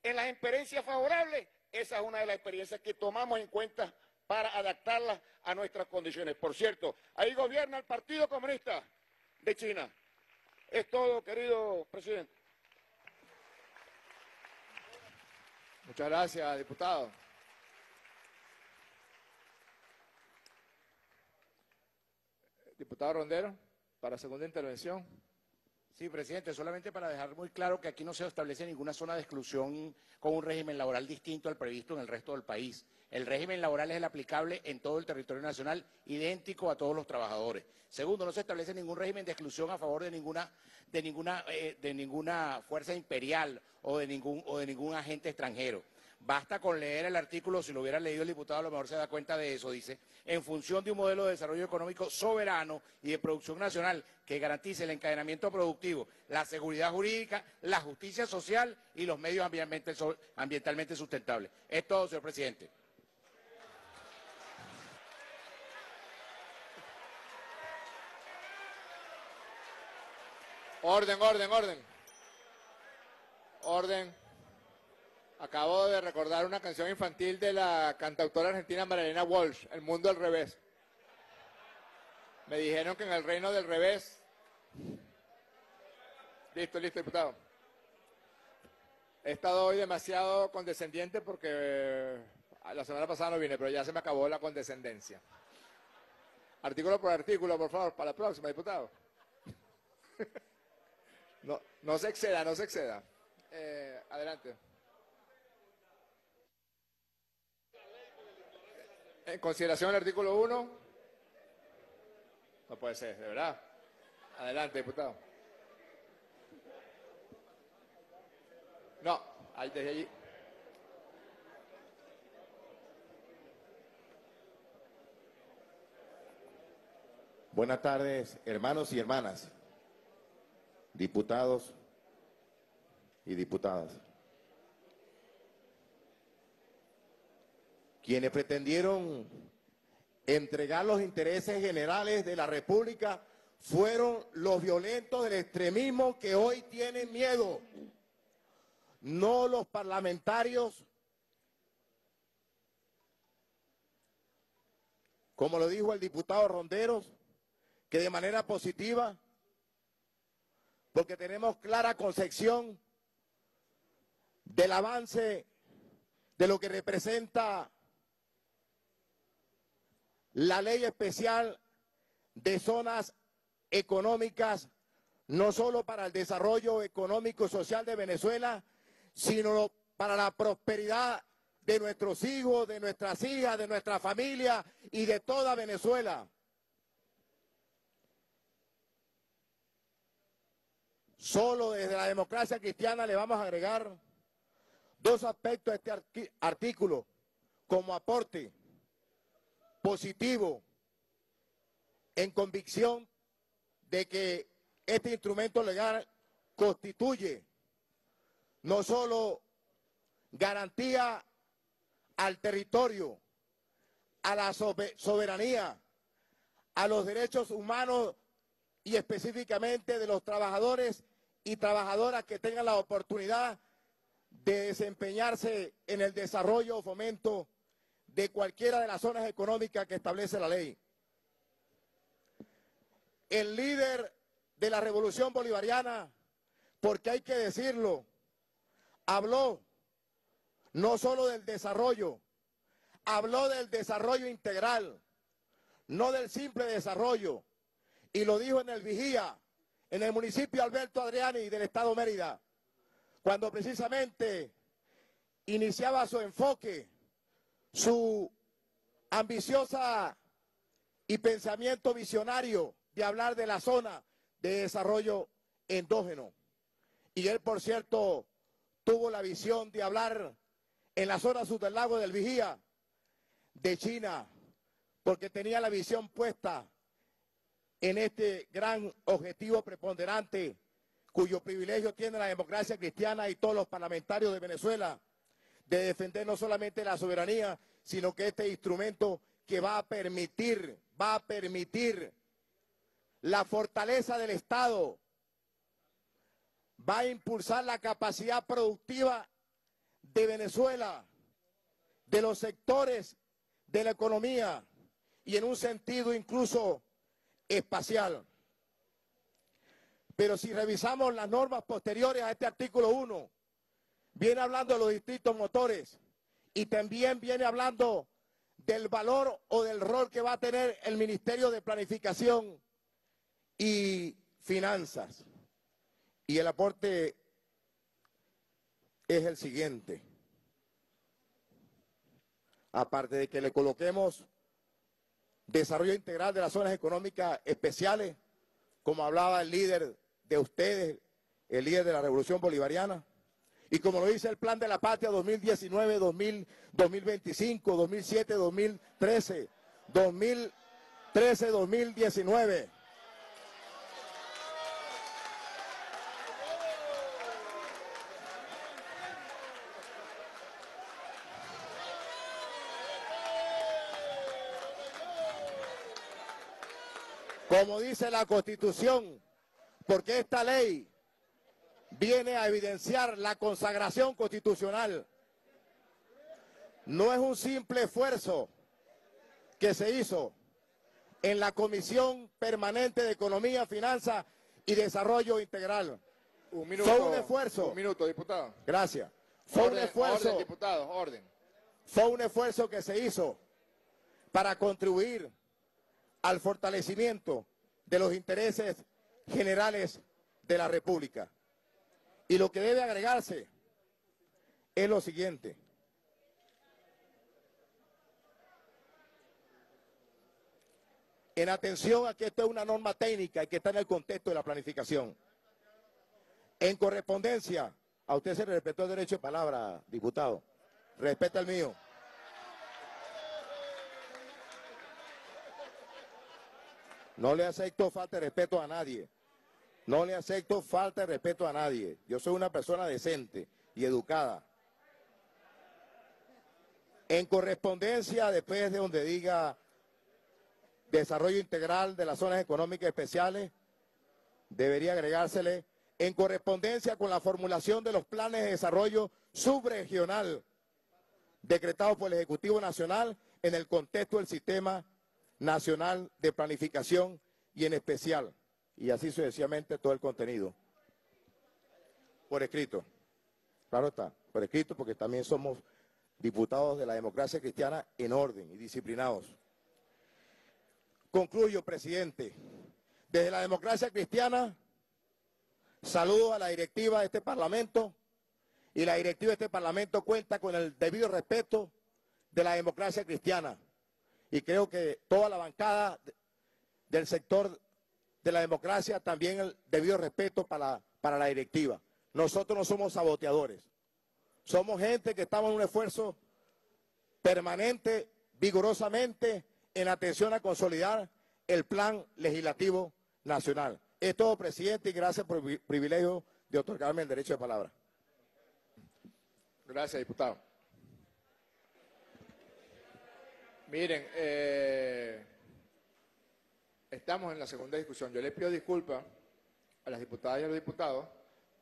en las experiencias favorables, esa es una de las experiencias que tomamos en cuenta para adaptarlas a nuestras condiciones. Por cierto, ahí gobierna el Partido Comunista de China. Es todo, querido presidente. Muchas gracias, diputado. Diputado Rondero, para segunda intervención. Sí, presidente, solamente para dejar muy claro que aquí no se establece ninguna zona de exclusión con un régimen laboral distinto al previsto en el resto del país. El régimen laboral es el aplicable en todo el territorio nacional, idéntico a todos los trabajadores. Segundo, no se establece ningún régimen de exclusión a favor de ninguna, de ninguna, eh, de ninguna fuerza imperial o de ningún, o de ningún agente extranjero. Basta con leer el artículo, si lo hubiera leído el diputado a lo mejor se da cuenta de eso, dice, en función de un modelo de desarrollo económico soberano y de producción nacional que garantice el encadenamiento productivo, la seguridad jurídica, la justicia social y los medios ambientalmente sustentables. Es todo, señor presidente. Orden, orden, orden. Orden. Acabo de recordar una canción infantil de la cantautora argentina Marilena Walsh, El mundo al revés. Me dijeron que en el reino del revés. Listo, listo, diputado. He estado hoy demasiado condescendiente porque eh, la semana pasada no vine, pero ya se me acabó la condescendencia. Artículo por artículo, por favor, para la próxima, diputado. [laughs] No, no se exceda, no se exceda. Eh, adelante. En consideración el artículo 1. No puede ser, de verdad. Adelante, diputado. No, ahí desde allí. Buenas tardes, hermanos y hermanas diputados y diputadas. Quienes pretendieron entregar los intereses generales de la República fueron los violentos del extremismo que hoy tienen miedo, no los parlamentarios, como lo dijo el diputado Ronderos, que de manera positiva porque tenemos clara concepción del avance de lo que representa la ley especial de zonas económicas, no solo para el desarrollo económico y social de Venezuela, sino para la prosperidad de nuestros hijos, de nuestras hijas, de nuestra familia y de toda Venezuela. Solo desde la democracia cristiana le vamos a agregar dos aspectos a este artículo como aporte positivo en convicción de que este instrumento legal constituye no solo garantía al territorio, a la soberanía, a los derechos humanos y específicamente de los trabajadores y trabajadoras que tengan la oportunidad de desempeñarse en el desarrollo o fomento de cualquiera de las zonas económicas que establece la ley. El líder de la revolución bolivariana, porque hay que decirlo, habló no solo del desarrollo, habló del desarrollo integral, no del simple desarrollo, y lo dijo en el Vigía, en el municipio Alberto Adriani del Estado Mérida, cuando precisamente iniciaba su enfoque, su ambiciosa y pensamiento visionario de hablar de la zona de desarrollo endógeno. Y él, por cierto, tuvo la visión de hablar en la zona sur del lago del Vigía de China, porque tenía la visión puesta en este gran objetivo preponderante cuyo privilegio tiene la democracia cristiana y todos los parlamentarios de Venezuela, de defender no solamente la soberanía, sino que este instrumento que va a permitir, va a permitir la fortaleza del Estado, va a impulsar la capacidad productiva de Venezuela, de los sectores de la economía y en un sentido incluso espacial. Pero si revisamos las normas posteriores a este artículo 1, viene hablando de los distritos motores y también viene hablando del valor o del rol que va a tener el Ministerio de Planificación y Finanzas. Y el aporte es el siguiente. Aparte de que le coloquemos desarrollo integral de las zonas económicas especiales, como hablaba el líder de ustedes, el líder de la Revolución Bolivariana, y como lo dice el Plan de la Patria 2019, 2025, 2007, 2013, 2013, 2019. Como dice la Constitución, porque esta ley viene a evidenciar la consagración constitucional. No es un simple esfuerzo que se hizo en la Comisión Permanente de Economía, Finanzas y Desarrollo Integral. Un minuto, Fue un esfuerzo. Un minuto, diputado. Gracias. Fue un esfuerzo. orden, diputado, orden. Fue un esfuerzo que se hizo para contribuir al fortalecimiento de los intereses generales de la República. Y lo que debe agregarse es lo siguiente. En atención a que esto es una norma técnica y que está en el contexto de la planificación. En correspondencia, a usted se le respetó el derecho de palabra, diputado. Respeta el mío. No le acepto falta de respeto a nadie. No le acepto falta de respeto a nadie. Yo soy una persona decente y educada. En correspondencia, después de donde diga desarrollo integral de las zonas económicas especiales, debería agregársele en correspondencia con la formulación de los planes de desarrollo subregional decretados por el Ejecutivo Nacional en el contexto del Sistema Nacional de Planificación y en especial, y así sucesivamente todo el contenido. Por escrito. Claro está, por escrito porque también somos diputados de la democracia cristiana en orden y disciplinados. Concluyo, presidente. Desde la democracia cristiana, saludo a la directiva de este Parlamento y la directiva de este Parlamento cuenta con el debido respeto de la democracia cristiana. Y creo que toda la bancada del sector de la democracia también el debido respeto para, para la directiva. Nosotros no somos saboteadores. Somos gente que estamos en un esfuerzo permanente, vigorosamente, en atención a consolidar el plan legislativo nacional. Es todo, presidente, y gracias por el privilegio de otorgarme el derecho de palabra. Gracias, diputado. Miren, eh, estamos en la segunda discusión. Yo les pido disculpas a las diputadas y a los diputados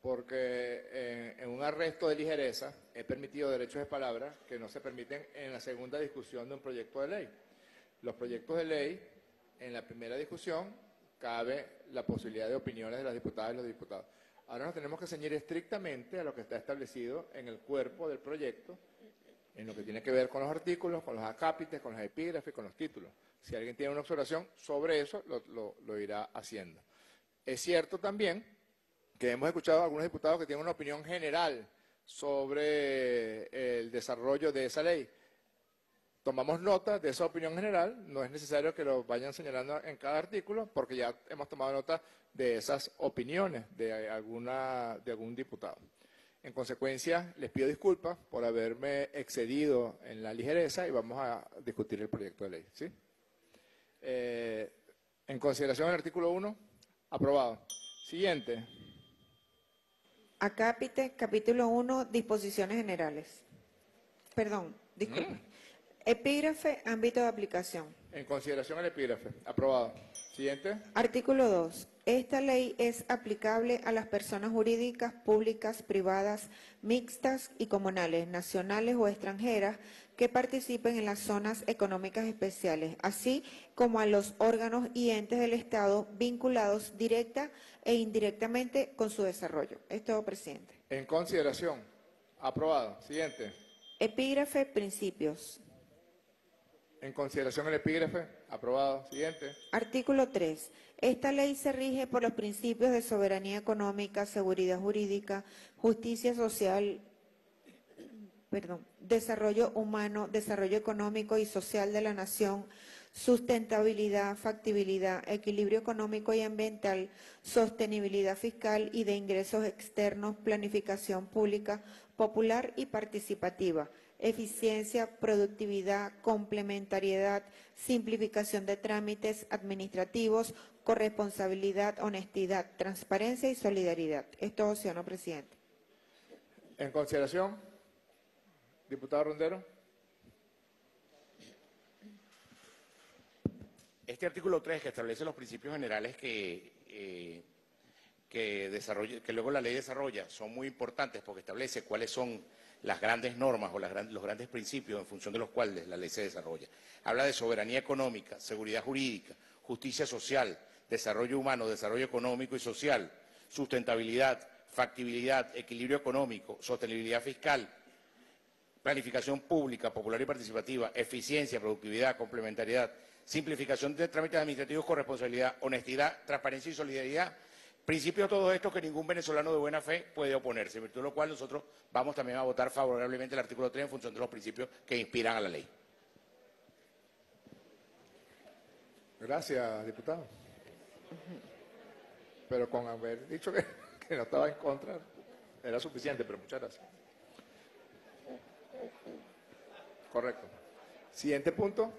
porque en, en, un arresto de ligereza he permitido derechos de palabra que no se permiten en la segunda discusión de un proyecto de ley. Los proyectos de ley, en la primera discusión, cabe la posibilidad de opiniones de las diputadas y los diputados. Ahora nos tenemos que ceñir estrictamente a lo que está establecido en el cuerpo del proyecto, en lo que tiene que ver con los artículos, con los acápites, con los epígrafes, con los títulos. Si alguien tiene una observación sobre eso, lo, irá haciendo. Es cierto también que hemos escuchado a algunos diputados que tienen una opinión general sobre el desarrollo de esa ley. Tomamos nota de esa opinión general, no es necesario que lo vayan señalando en cada artículo, porque ya hemos tomado nota de esas opiniones de, alguna, de algún diputado. En consecuencia, les pido disculpas por haberme excedido en la ligereza y vamos a discutir el proyecto de ley. ¿sí? Eh, en consideración del artículo 1, aprobado. Siguiente. Acápite, capítulo 1, disposiciones generales. Perdón, disculpe. Mm. Epígrafe, ámbito de aplicación. En consideración el epígrafe, aprobado. Siguiente. Artículo 2. Esta ley es aplicable a las personas jurídicas, públicas, privadas, mixtas y comunales, nacionales o extranjeras, que participen en las zonas económicas especiales, así como a los órganos y entes del Estado vinculados directa e indirectamente con su desarrollo. Es todo, presidente. En consideración, aprobado. Siguiente. Epígrafe, principios. En consideración el epígrafe, aprobado. Siguiente. Artículo 3. Esta ley se rige por los principios de soberanía económica, seguridad jurídica, justicia social, perdón, desarrollo humano, desarrollo económico y social de la nación, sustentabilidad, factibilidad, equilibrio económico y ambiental, sostenibilidad fiscal y de ingresos externos, planificación pública, popular y participativa, eficiencia, productividad, complementariedad, simplificación de trámites administrativos, corresponsabilidad, honestidad, transparencia y solidaridad. Es todo, señor presidente. En consideración, diputado Rondero. Este artículo 3 que establece los principios generales que, eh, que, desarrolla- que luego la ley desarrolla son muy importantes porque establece cuáles son las grandes normas o las los grandes principios en función de los cuales la ley se desarrolla. Habla de soberanía económica, seguridad jurídica, justicia social, desarrollo humano, desarrollo económico y social, sustentabilidad, factibilidad, equilibrio económico, sostenibilidad fiscal, planificación pública, popular y participativa, eficiencia, productividad, complementariedad, simplificación de trámites administrativos, corresponsabilidad, honestidad, transparencia y solidaridad. Principios todos estos que ningún venezolano de buena fe puede oponerse, en virtud de lo cual nosotros vamos también a votar favorablemente el artículo 3 en función de los principios que inspiran a la ley. Gracias, diputado. Pero con haber dicho que, que no estaba en contra, era suficiente, pero muchas gracias. Correcto. Siguiente punto.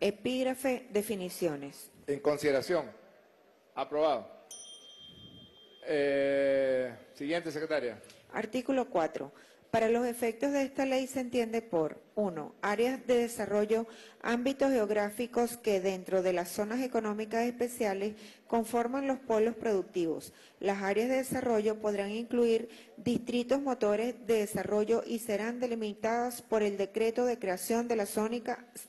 Epígrafe, definiciones. En consideración. Aprobado. Eh, siguiente, secretaria. Artículo 4. Para los efectos de esta ley se entiende por 1. Áreas de desarrollo, ámbitos geográficos que dentro de las zonas económicas especiales conforman los polos productivos. Las áreas de desarrollo podrán incluir distritos motores de desarrollo y serán delimitadas por el decreto de creación de la,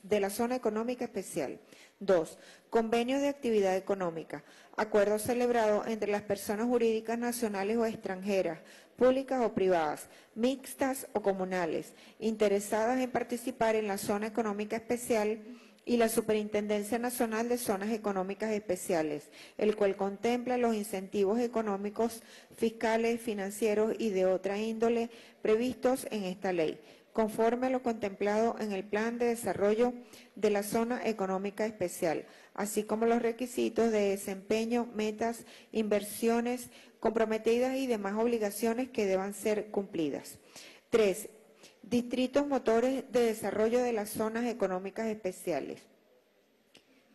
de la zona económica especial. 2. Convenios de actividad económica. Acuerdo celebrado entre las personas jurídicas nacionales o extranjeras, públicas o privadas, mixtas o comunales, interesadas en participar en la zona económica especial y la Superintendencia Nacional de Zonas Económicas Especiales, el cual contempla los incentivos económicos, fiscales, financieros y de otra índole previstos en esta ley, conforme a lo contemplado en el Plan de Desarrollo de la Zona Económica Especial, así como los requisitos de desempeño, metas, inversiones comprometidas y demás obligaciones que deban ser cumplidas. Tres, distritos motores de desarrollo de las zonas económicas especiales.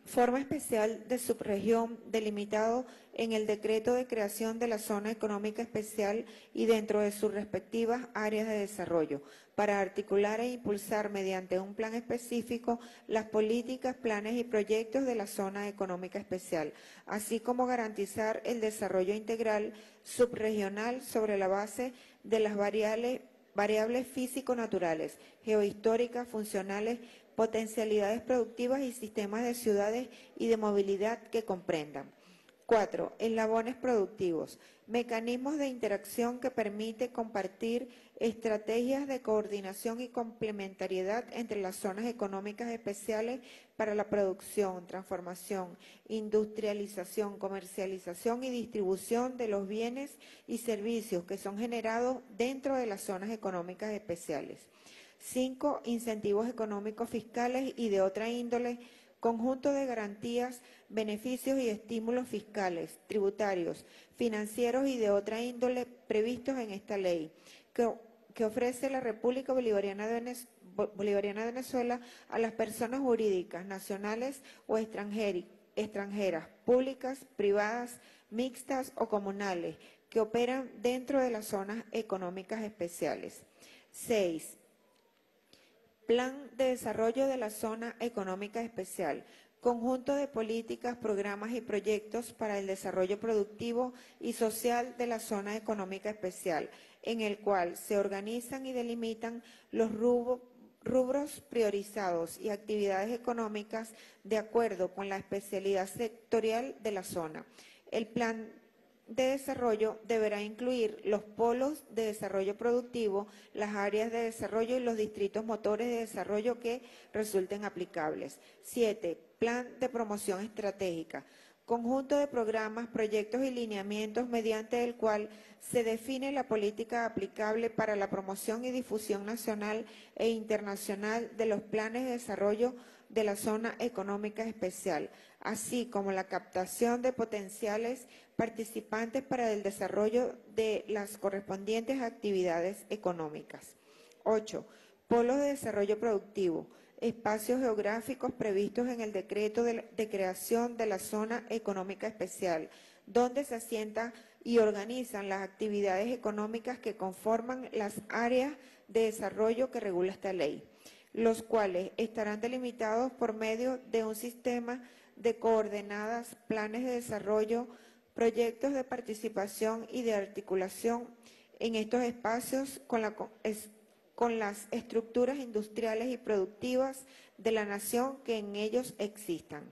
Forma especial de subregión delimitado en el decreto de creación de la zona económica especial y dentro de sus respectivas áreas de desarrollo, para articular e impulsar mediante un plan específico las políticas, planes y proyectos de la zona económica especial, así como garantizar el desarrollo integral subregional sobre la base de las variables físico-naturales, geohistóricas, funcionales, potencialidades productivas y sistemas de ciudades y de movilidad que comprendan. 4. Eslabones productivos. Mecanismos de interacción que permite compartir estrategias de coordinación y complementariedad entre las zonas económicas especiales para la producción, transformación, industrialización, comercialización y distribución de los bienes y servicios que son generados dentro de las zonas económicas especiales. 5. Incentivos económicos fiscales y de otra índole conjunto de garantías, beneficios y estímulos fiscales, tributarios, financieros y de otra índole previstos en esta ley, que, ofrece la República Bolivariana de, Bolivariana de Venezuela a las personas jurídicas, nacionales o extranjeras, públicas, privadas, mixtas o comunales, que operan dentro de las zonas económicas especiales. 6 Plan de Desarrollo de la Zona Económica Especial, conjunto de políticas, programas y proyectos para el desarrollo productivo y social de la Zona Económica Especial, en el cual se organizan y delimitan los rubros priorizados y actividades económicas de acuerdo con la especialidad sectorial de la zona. El plan de desarrollo deberá incluir los polos de desarrollo productivo, las áreas de desarrollo y los distritos motores de desarrollo que resulten aplicables. Siete, plan de promoción estratégica. Conjunto de programas, proyectos y lineamientos mediante el cual se define la política aplicable para la promoción y difusión nacional e internacional de los planes de desarrollo de la zona económica especial, así como la captación de potenciales participantes para el desarrollo de las correspondientes actividades económicas. 8. Polos de desarrollo productivo. Espacios geográficos previstos en el decreto de, de creación de la zona económica especial, donde se asientan y organizan las actividades económicas que conforman las áreas de desarrollo que regula esta ley, los cuales estarán delimitados por medio de un sistema de coordenadas, planes de desarrollo, proyectos de participación y de articulación en estos espacios con, las estructuras industriales y productivas de la nación que en ellos existan.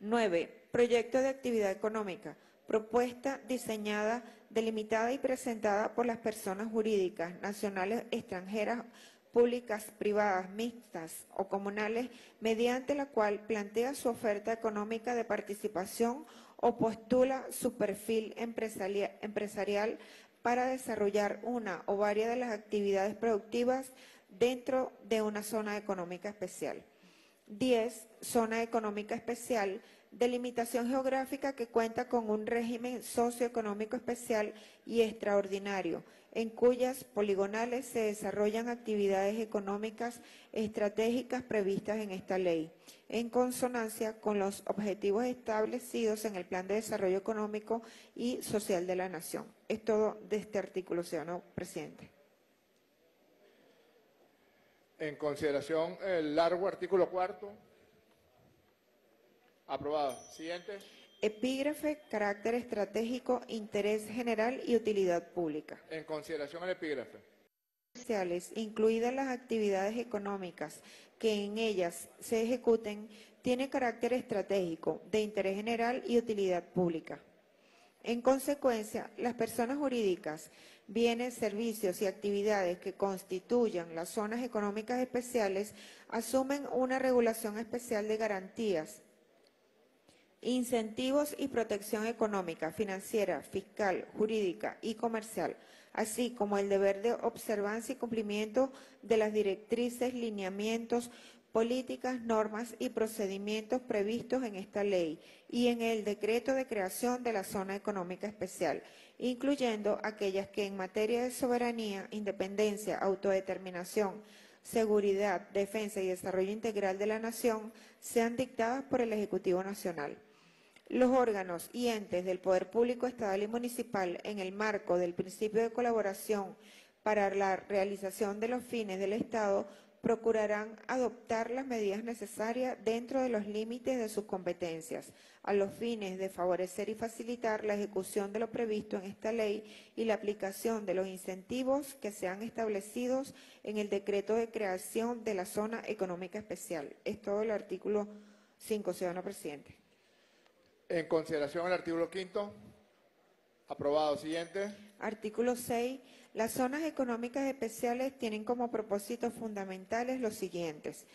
9. Proyecto de actividad económica. Propuesta diseñada, delimitada y presentada por las personas jurídicas, nacionales, extranjeras, públicas, privadas, mixtas o comunales, mediante la cual plantea su oferta económica de participación o postula su perfil empresarial para desarrollar una o varias de las actividades productivas dentro de una zona económica especial. 10. Zona económica especial, delimitación geográfica que cuenta con un régimen socioeconómico especial y extraordinario, en cuyas poligonales se desarrollan actividades económicas estratégicas previstas en esta ley, en consonancia con los objetivos establecidos en el Plan de Desarrollo Económico y Social de la Nación. Es todo de este artículo, señor presidente. En consideración el largo artículo cuarto. Aprobado. Siguiente. Epígrafe, carácter estratégico, interés general y utilidad pública. En consideración el epígrafe. Incluidas las actividades económicas que en ellas se ejecuten, tiene carácter estratégico, de interés general y utilidad pública. En consecuencia, las personas jurídicas, bienes, servicios y actividades que constituyan las zonas económicas especiales asumen una regulación especial de garantías incentivos y protección económica, financiera, fiscal, jurídica y comercial, así como el deber de observancia y cumplimiento de las directrices, lineamientos, políticas, normas y procedimientos previstos en esta ley y en el decreto de creación de la zona económica especial, incluyendo aquellas que en materia de soberanía, independencia, autodeterminación, seguridad, defensa y desarrollo integral de la nación sean dictadas por el Ejecutivo Nacional. Los órganos y entes del Poder Público Estatal y Municipal, en el marco del principio de colaboración para la realización de los fines del Estado, procurarán adoptar las medidas necesarias dentro de los límites de sus competencias, a los fines de favorecer y facilitar la ejecución de lo previsto en esta ley y la aplicación de los incentivos que sean establecidos en el decreto de creación de la zona económica especial. Es todo el artículo 5, ciudadano presidente. En consideración el artículo quinto. Aprobado. Siguiente. Artículo 6. Las zonas económicas especiales tienen como propósitos fundamentales los siguientes.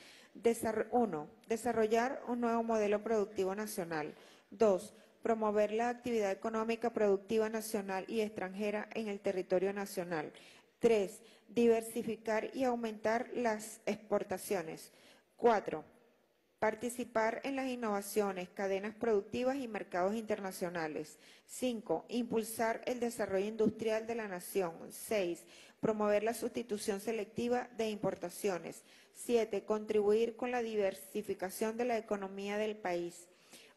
1. Desarrollar un nuevo modelo productivo nacional. 2. Promover la actividad económica productiva nacional y extranjera en el territorio nacional. 3. Diversificar y aumentar las exportaciones. 4. Participar en las innovaciones, cadenas productivas y mercados internacionales. 5. Impulsar el desarrollo industrial de la nación. 6. Promover la sustitución selectiva de importaciones. 7. Contribuir con la diversificación de la economía del país.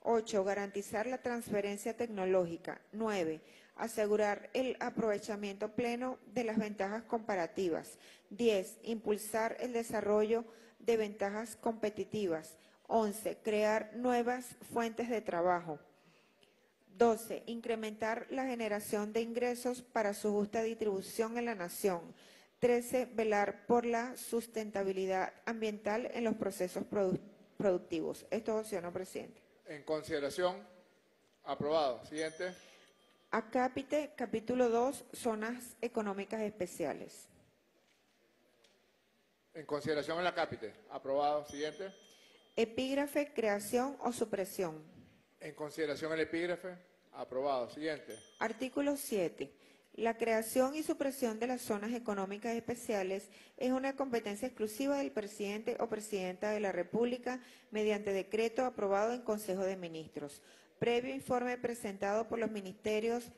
8. Garantizar la transferencia tecnológica. 9. Asegurar el aprovechamiento pleno de las ventajas comparativas. 10. Impulsar el desarrollo de ventajas competitivas. 11. Crear nuevas fuentes de trabajo. 12. Incrementar la generación de ingresos para su justa distribución en la nación. 13. Velar por la sustentabilidad ambiental en los procesos produ- productivos. Esto, señor presidente. En consideración. Aprobado. Siguiente. Acápite, capítulo 2, zonas económicas especiales. En consideración el acápite. Aprobado. Siguiente. Epígrafe, creación o supresión. En consideración el epígrafe. Aprobado. Siguiente. Artículo 7. La creación y supresión de las zonas económicas especiales es una competencia exclusiva del presidente o presidenta de la República mediante decreto aprobado en Consejo de Ministros, previo informe presentado por los ministerios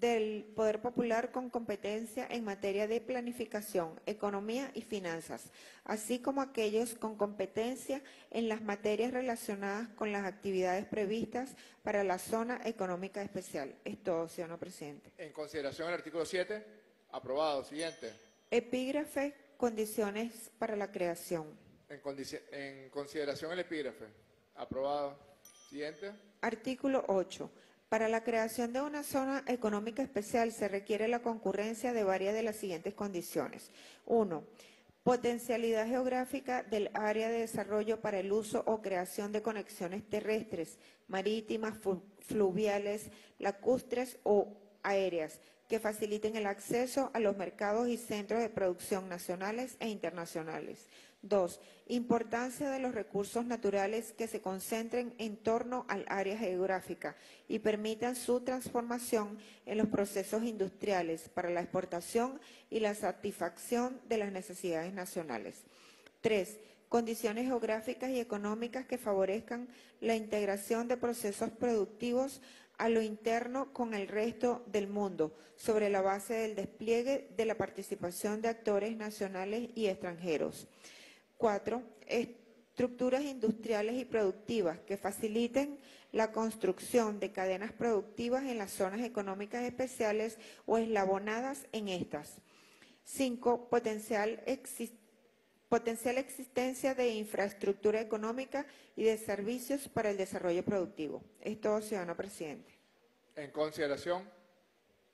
del Poder Popular con competencia en materia de planificación, economía y finanzas, así como aquellos con competencia en las materias relacionadas con las actividades previstas para la zona económica especial. Es todo, señor presidente. En consideración el artículo 7. Aprobado. Siguiente. Epígrafe, condiciones para la creación. En, en consideración el epígrafe. Aprobado. Siguiente. Artículo 8. Para la creación de una zona económica especial se requiere la concurrencia de varias de las siguientes condiciones. 1. Potencialidad geográfica del área de desarrollo para el uso o creación de conexiones terrestres, marítimas, fluviales, lacustres o aéreas que faciliten el acceso a los mercados y centros de producción nacionales e internacionales. 2. Importancia de los recursos naturales que se concentren en torno al área geográfica y permitan su transformación en los procesos industriales para la exportación y la satisfacción de las necesidades nacionales. 3. Condiciones geográficas y económicas que favorezcan la integración de procesos productivos a lo interno con el resto del mundo, sobre la base del despliegue de la participación de actores nacionales y extranjeros. Cuatro, estructuras industriales y productivas que faciliten la construcción de cadenas productivas en las zonas económicas especiales o eslabonadas en estas. Cinco, potencial, exis- potencial existencia de infraestructura económica y de servicios para el desarrollo productivo. Es todo, ciudadano presidente. En consideración.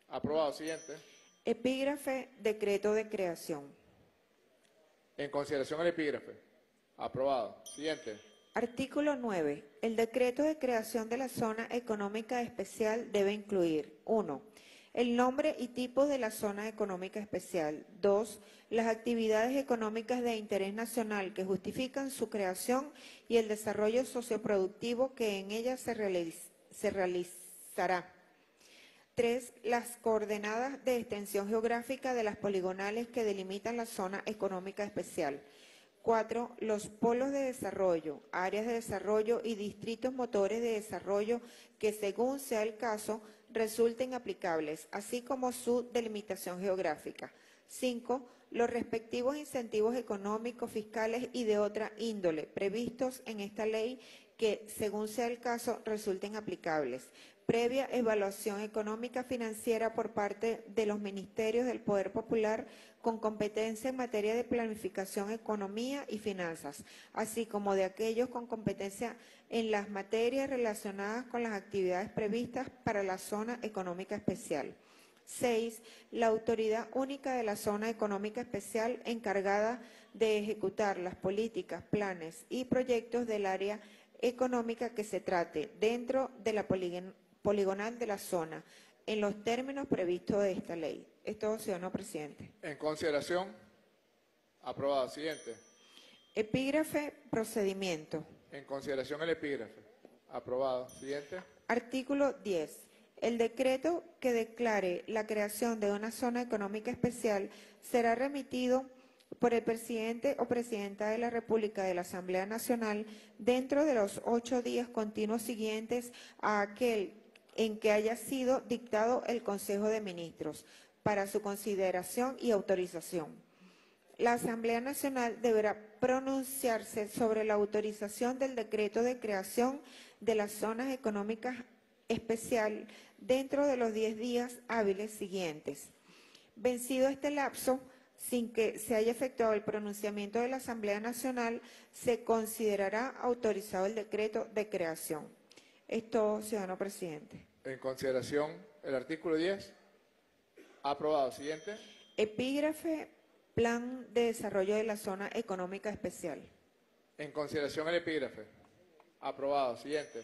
Aprobado. Siguiente. Epígrafe, decreto de creación. En consideración el epígrafe. Aprobado. Siguiente. Artículo 9. El decreto de creación de la zona económica especial debe incluir 1. El nombre y tipo de la zona económica especial. 2. Las actividades económicas de interés nacional que justifican su creación y el desarrollo socioproductivo que en ella se, se realizará. 3. Las coordenadas de extensión geográfica de las poligonales que delimitan la zona económica especial. 4. Los polos de desarrollo, áreas de desarrollo y distritos motores de desarrollo que, según sea el caso, resulten aplicables, así como su delimitación geográfica. 5. Los respectivos incentivos económicos, fiscales y de otra índole previstos en esta ley que, según sea el caso, resulten aplicables. Previa evaluación económica financiera por parte de los ministerios del Poder Popular con competencia en materia de planificación, economía y finanzas, así como de aquellos con competencia en las materias relacionadas con las actividades previstas para la zona económica especial. 6. La autoridad única de la zona económica especial encargada de ejecutar las políticas, planes y proyectos del área económica que se trate dentro de la poligon- poligonal de la zona, en los términos previstos de esta ley. Es todo, ciudadano presidente. En consideración. Aprobado. Siguiente. Epígrafe, procedimiento. En consideración el epígrafe. Aprobado. Siguiente. Artículo 10. El decreto que declare la creación de una zona económica especial será remitido por el presidente o presidenta de la República de la Asamblea Nacional dentro de los ocho días continuos siguientes a aquel en que haya sido dictado el Consejo de Ministros para su consideración y autorización. La Asamblea Nacional deberá pronunciarse sobre la autorización del decreto de creación de las zonas económicas especial dentro de los 10 días hábiles siguientes. Vencido este lapso, sin que se haya efectuado el pronunciamiento de la Asamblea Nacional, se considerará autorizado el decreto de creación. Esto, ciudadano presidente. En consideración el artículo 10. Aprobado. Siguiente. Epígrafe, Plan de Desarrollo de la Zona Económica Especial. En consideración el epígrafe. Aprobado. Siguiente.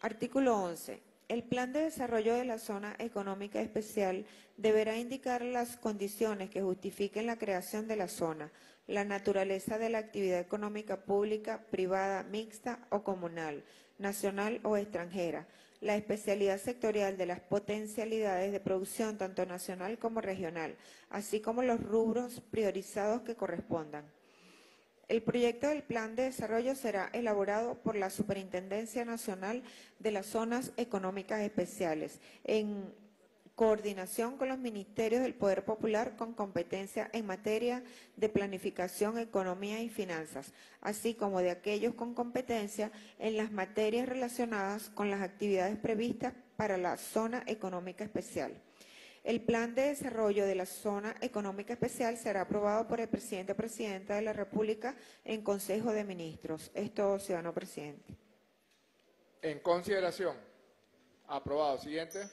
Artículo 11. El Plan de Desarrollo de la Zona Económica Especial deberá indicar las condiciones que justifiquen la creación de la zona, la naturaleza de la actividad económica pública, privada, mixta o comunal, nacional o extranjera, la especialidad sectorial de las potencialidades de producción tanto nacional como regional, así como los rubros priorizados que correspondan. El proyecto del Plan de Desarrollo será elaborado por la Superintendencia Nacional de las Zonas Económicas Especiales en coordinación con los ministerios del Poder Popular con competencia en materia de planificación, economía y finanzas, así como de aquellos con competencia en las materias relacionadas con las actividades previstas para la zona económica especial. El plan de desarrollo de la zona económica especial será aprobado por el presidente o presidenta de la República en Consejo de Ministros. Esto, ciudadano presidente. En consideración. Aprobado. Siguiente.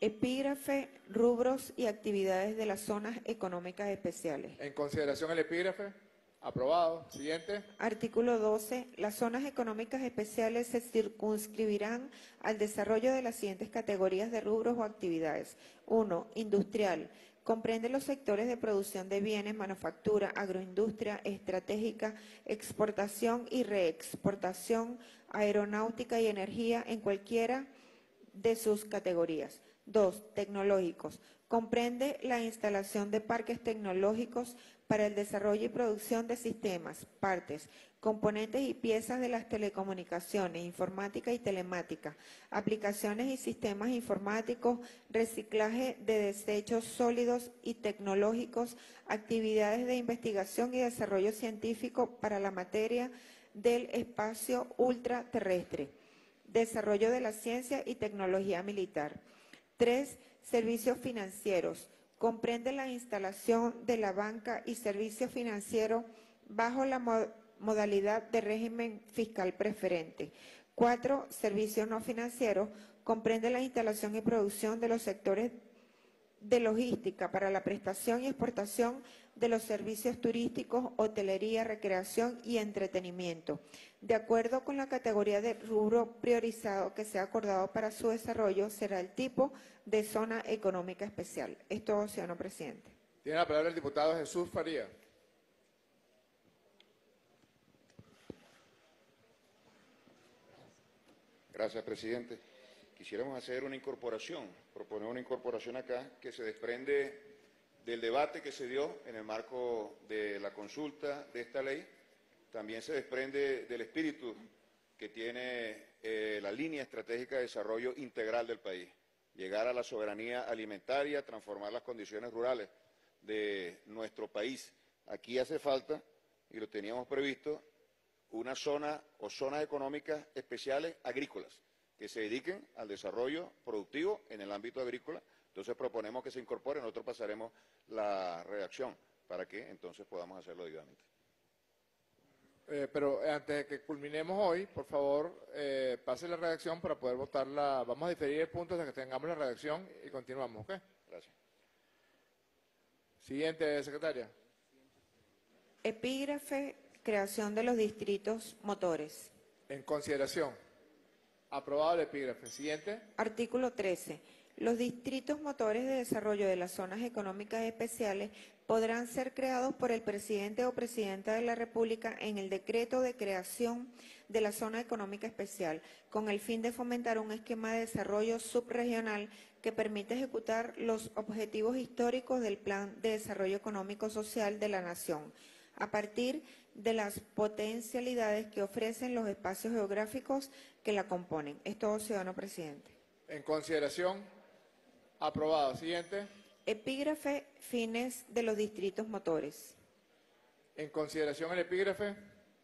Epígrafe, rubros y actividades de las zonas económicas especiales. En consideración el epígrafe. Aprobado. Siguiente. Artículo 12. Las zonas económicas especiales se circunscribirán al desarrollo de las siguientes categorías de rubros o actividades. 1. Industrial. Comprende los sectores de producción de bienes, manufactura, agroindustria, estratégica, exportación y reexportación, aeronáutica y energía en cualquiera de sus categorías. 2. Tecnológicos. Comprende la instalación de parques tecnológicos para el desarrollo y producción de sistemas, partes, componentes y piezas de las telecomunicaciones, informática y telemática, aplicaciones y sistemas informáticos, reciclaje de desechos sólidos y tecnológicos, actividades de investigación y desarrollo científico para la materia del espacio ultraterrestre, desarrollo de la ciencia y tecnología militar. Tres, servicios financieros. Comprende la instalación de la banca y servicio financiero bajo la mo- modalidad de régimen fiscal preferente. Cuatro, servicios no financieros. Comprende la instalación y producción de los sectores de logística para la prestación y exportación de los servicios turísticos, hotelería, recreación y entretenimiento, de acuerdo con la categoría de rubro priorizado que sea acordado para su desarrollo, será el tipo de zona económica especial. Esto, ciudadano presidente. Tiene la palabra el diputado Jesús Faría. Gracias, presidente. Quisiéramos hacer una incorporación, proponer una incorporación acá que se desprende del debate que se dio en el marco de la consulta de esta ley. También se desprende del espíritu que tiene eh, la línea estratégica de desarrollo integral del país. Llegar a la soberanía alimentaria, transformar las condiciones rurales de nuestro país. Aquí hace falta, y lo teníamos previsto, una zona o zonas económicas especiales agrícolas que se dediquen al desarrollo productivo en el ámbito agrícola. Entonces proponemos que se incorpore, nosotros pasaremos la redacción para que entonces podamos hacerlo debidamente. Eh, pero eh, antes de que culminemos hoy, por favor, eh, pase la redacción para poder votarla. Vamos a diferir el punto hasta que tengamos la redacción y continuamos, ¿ok? Gracias. Siguiente, secretaria. Epígrafe, creación de los distritos motores. En consideración. Aprobado el epígrafe. Siguiente. Artículo 13. Los distritos motores de desarrollo de las zonas económicas especiales podrán ser creados por el presidente o presidenta de la República en el decreto de creación de la zona económica especial, con el fin de fomentar un esquema de desarrollo subregional que permita ejecutar los objetivos históricos del Plan de Desarrollo Económico Social de la Nación, a partir de las potencialidades que ofrecen los espacios geográficos que la componen. Es todo, ciudadano presidente. En consideración. Aprobado. Siguiente. Epígrafe, fines de los distritos motores. En consideración el epígrafe.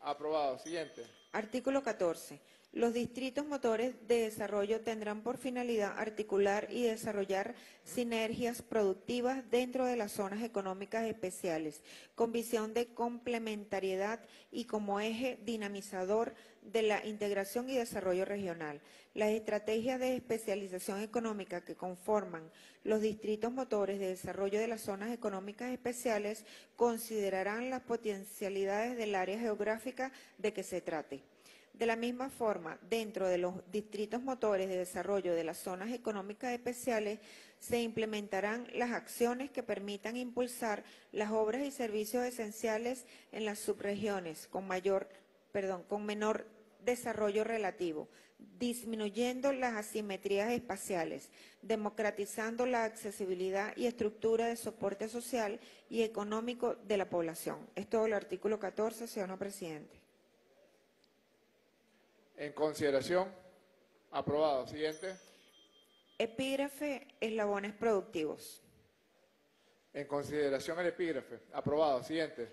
Aprobado. Siguiente. Artículo 14. Los distritos motores de desarrollo tendrán por finalidad articular y desarrollar sinergias productivas dentro de las zonas económicas especiales, con visión de complementariedad y como eje dinamizador de la integración y desarrollo regional. Las estrategias de especialización económica que conforman los distritos motores de desarrollo de las zonas económicas especiales considerarán las potencialidades del área geográfica de que se trate. De la misma forma, dentro de los distritos motores de desarrollo de las zonas económicas especiales, se implementarán las acciones que permitan impulsar las obras y servicios esenciales en las subregiones con mayor, perdón, con menor desarrollo relativo, disminuyendo las asimetrías espaciales, democratizando la accesibilidad y estructura de soporte social y económico de la población. Es todo el artículo 14, señor presidente. En consideración. Aprobado. Siguiente. Epígrafe, eslabones productivos. En consideración el epígrafe. Aprobado. Siguiente.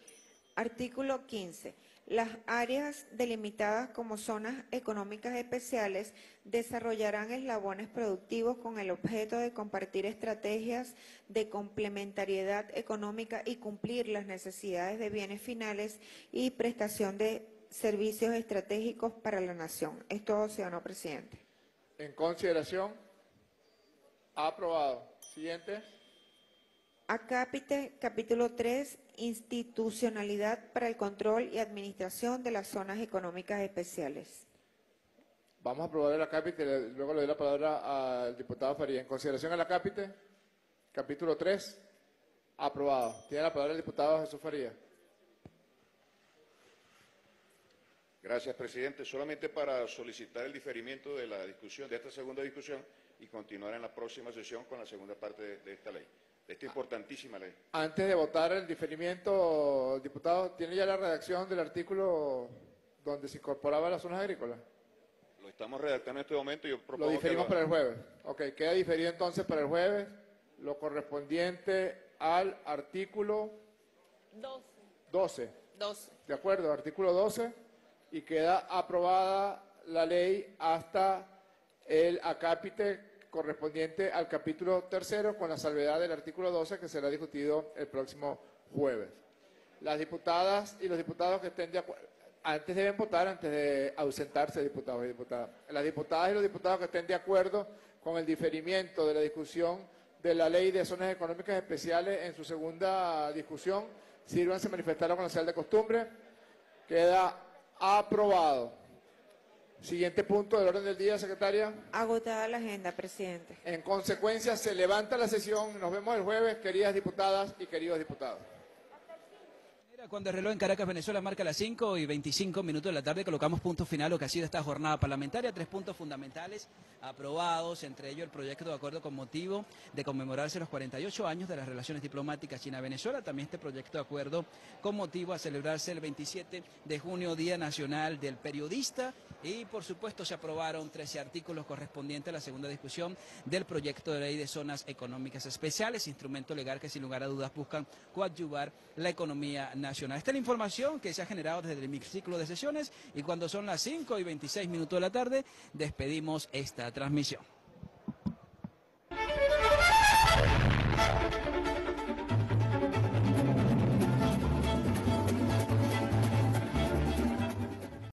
Artículo 15. Las áreas delimitadas como zonas económicas especiales desarrollarán eslabones productivos con el objeto de compartir estrategias de complementariedad económica y cumplir las necesidades de bienes finales y prestación de servicios estratégicos para la nación. Es todo, ciudadano presidente. En consideración. Aprobado. Siguiente. Acápite, capítulo 3, institucionalidad para el control y administración de las zonas económicas especiales. Vamos a aprobar el acápite, luego le doy la palabra al diputado Faría. En consideración al acápite, capítulo 3, aprobado. Tiene la palabra el diputado Jesús Faría. Gracias, presidente. Solamente para solicitar el diferimiento de la discusión, de esta segunda discusión, y continuar en la próxima sesión con la segunda parte de, de esta ley, de esta importantísima ley. Antes de votar el diferimiento, diputado, ¿tiene ya la redacción del artículo donde se incorporaba las zonas agrícolas? Lo estamos redactando en este momento y yo propongo Lo diferimos que para el jueves. Ok, queda diferido entonces para el jueves lo correspondiente al artículo 12. 12. 12. ¿De acuerdo? Artículo 12. Y queda aprobada la ley hasta el acápite correspondiente al capítulo tercero con la salvedad del artículo 12 que será discutido el próximo jueves. Las diputadas y los diputados que estén de acuerdo, antes deben votar, antes de ausentarse diputados y diputadas. Las diputadas y los diputados que estén de acuerdo con el diferimiento de la discusión de la ley de zonas económicas especiales en su segunda discusión, sírvanse manifestarlo con la señal de costumbre. Queda aprobado. Siguiente punto del orden del día, secretaria. Agotada la agenda, presidente. En consecuencia, se levanta la sesión. Nos vemos el jueves, queridas diputadas y queridos diputados. Cuando el reloj en Caracas, Venezuela marca las 5 y 25 minutos de la tarde, colocamos punto final lo que ha sido esta jornada parlamentaria. Tres puntos fundamentales aprobados, entre ellos el proyecto de acuerdo con motivo de conmemorarse los 48 años de las relaciones diplomáticas China-Venezuela. También este proyecto de acuerdo con motivo a celebrarse el 27 de junio, Día Nacional del Periodista. Y por supuesto se aprobaron 13 artículos correspondientes a la segunda discusión del proyecto de ley de zonas económicas especiales, instrumento legal que sin lugar a dudas buscan coadyuvar la economía nacional. Esta es la información que se ha generado desde el microciclo de sesiones y cuando son las 5 y 26 minutos de la tarde despedimos esta transmisión.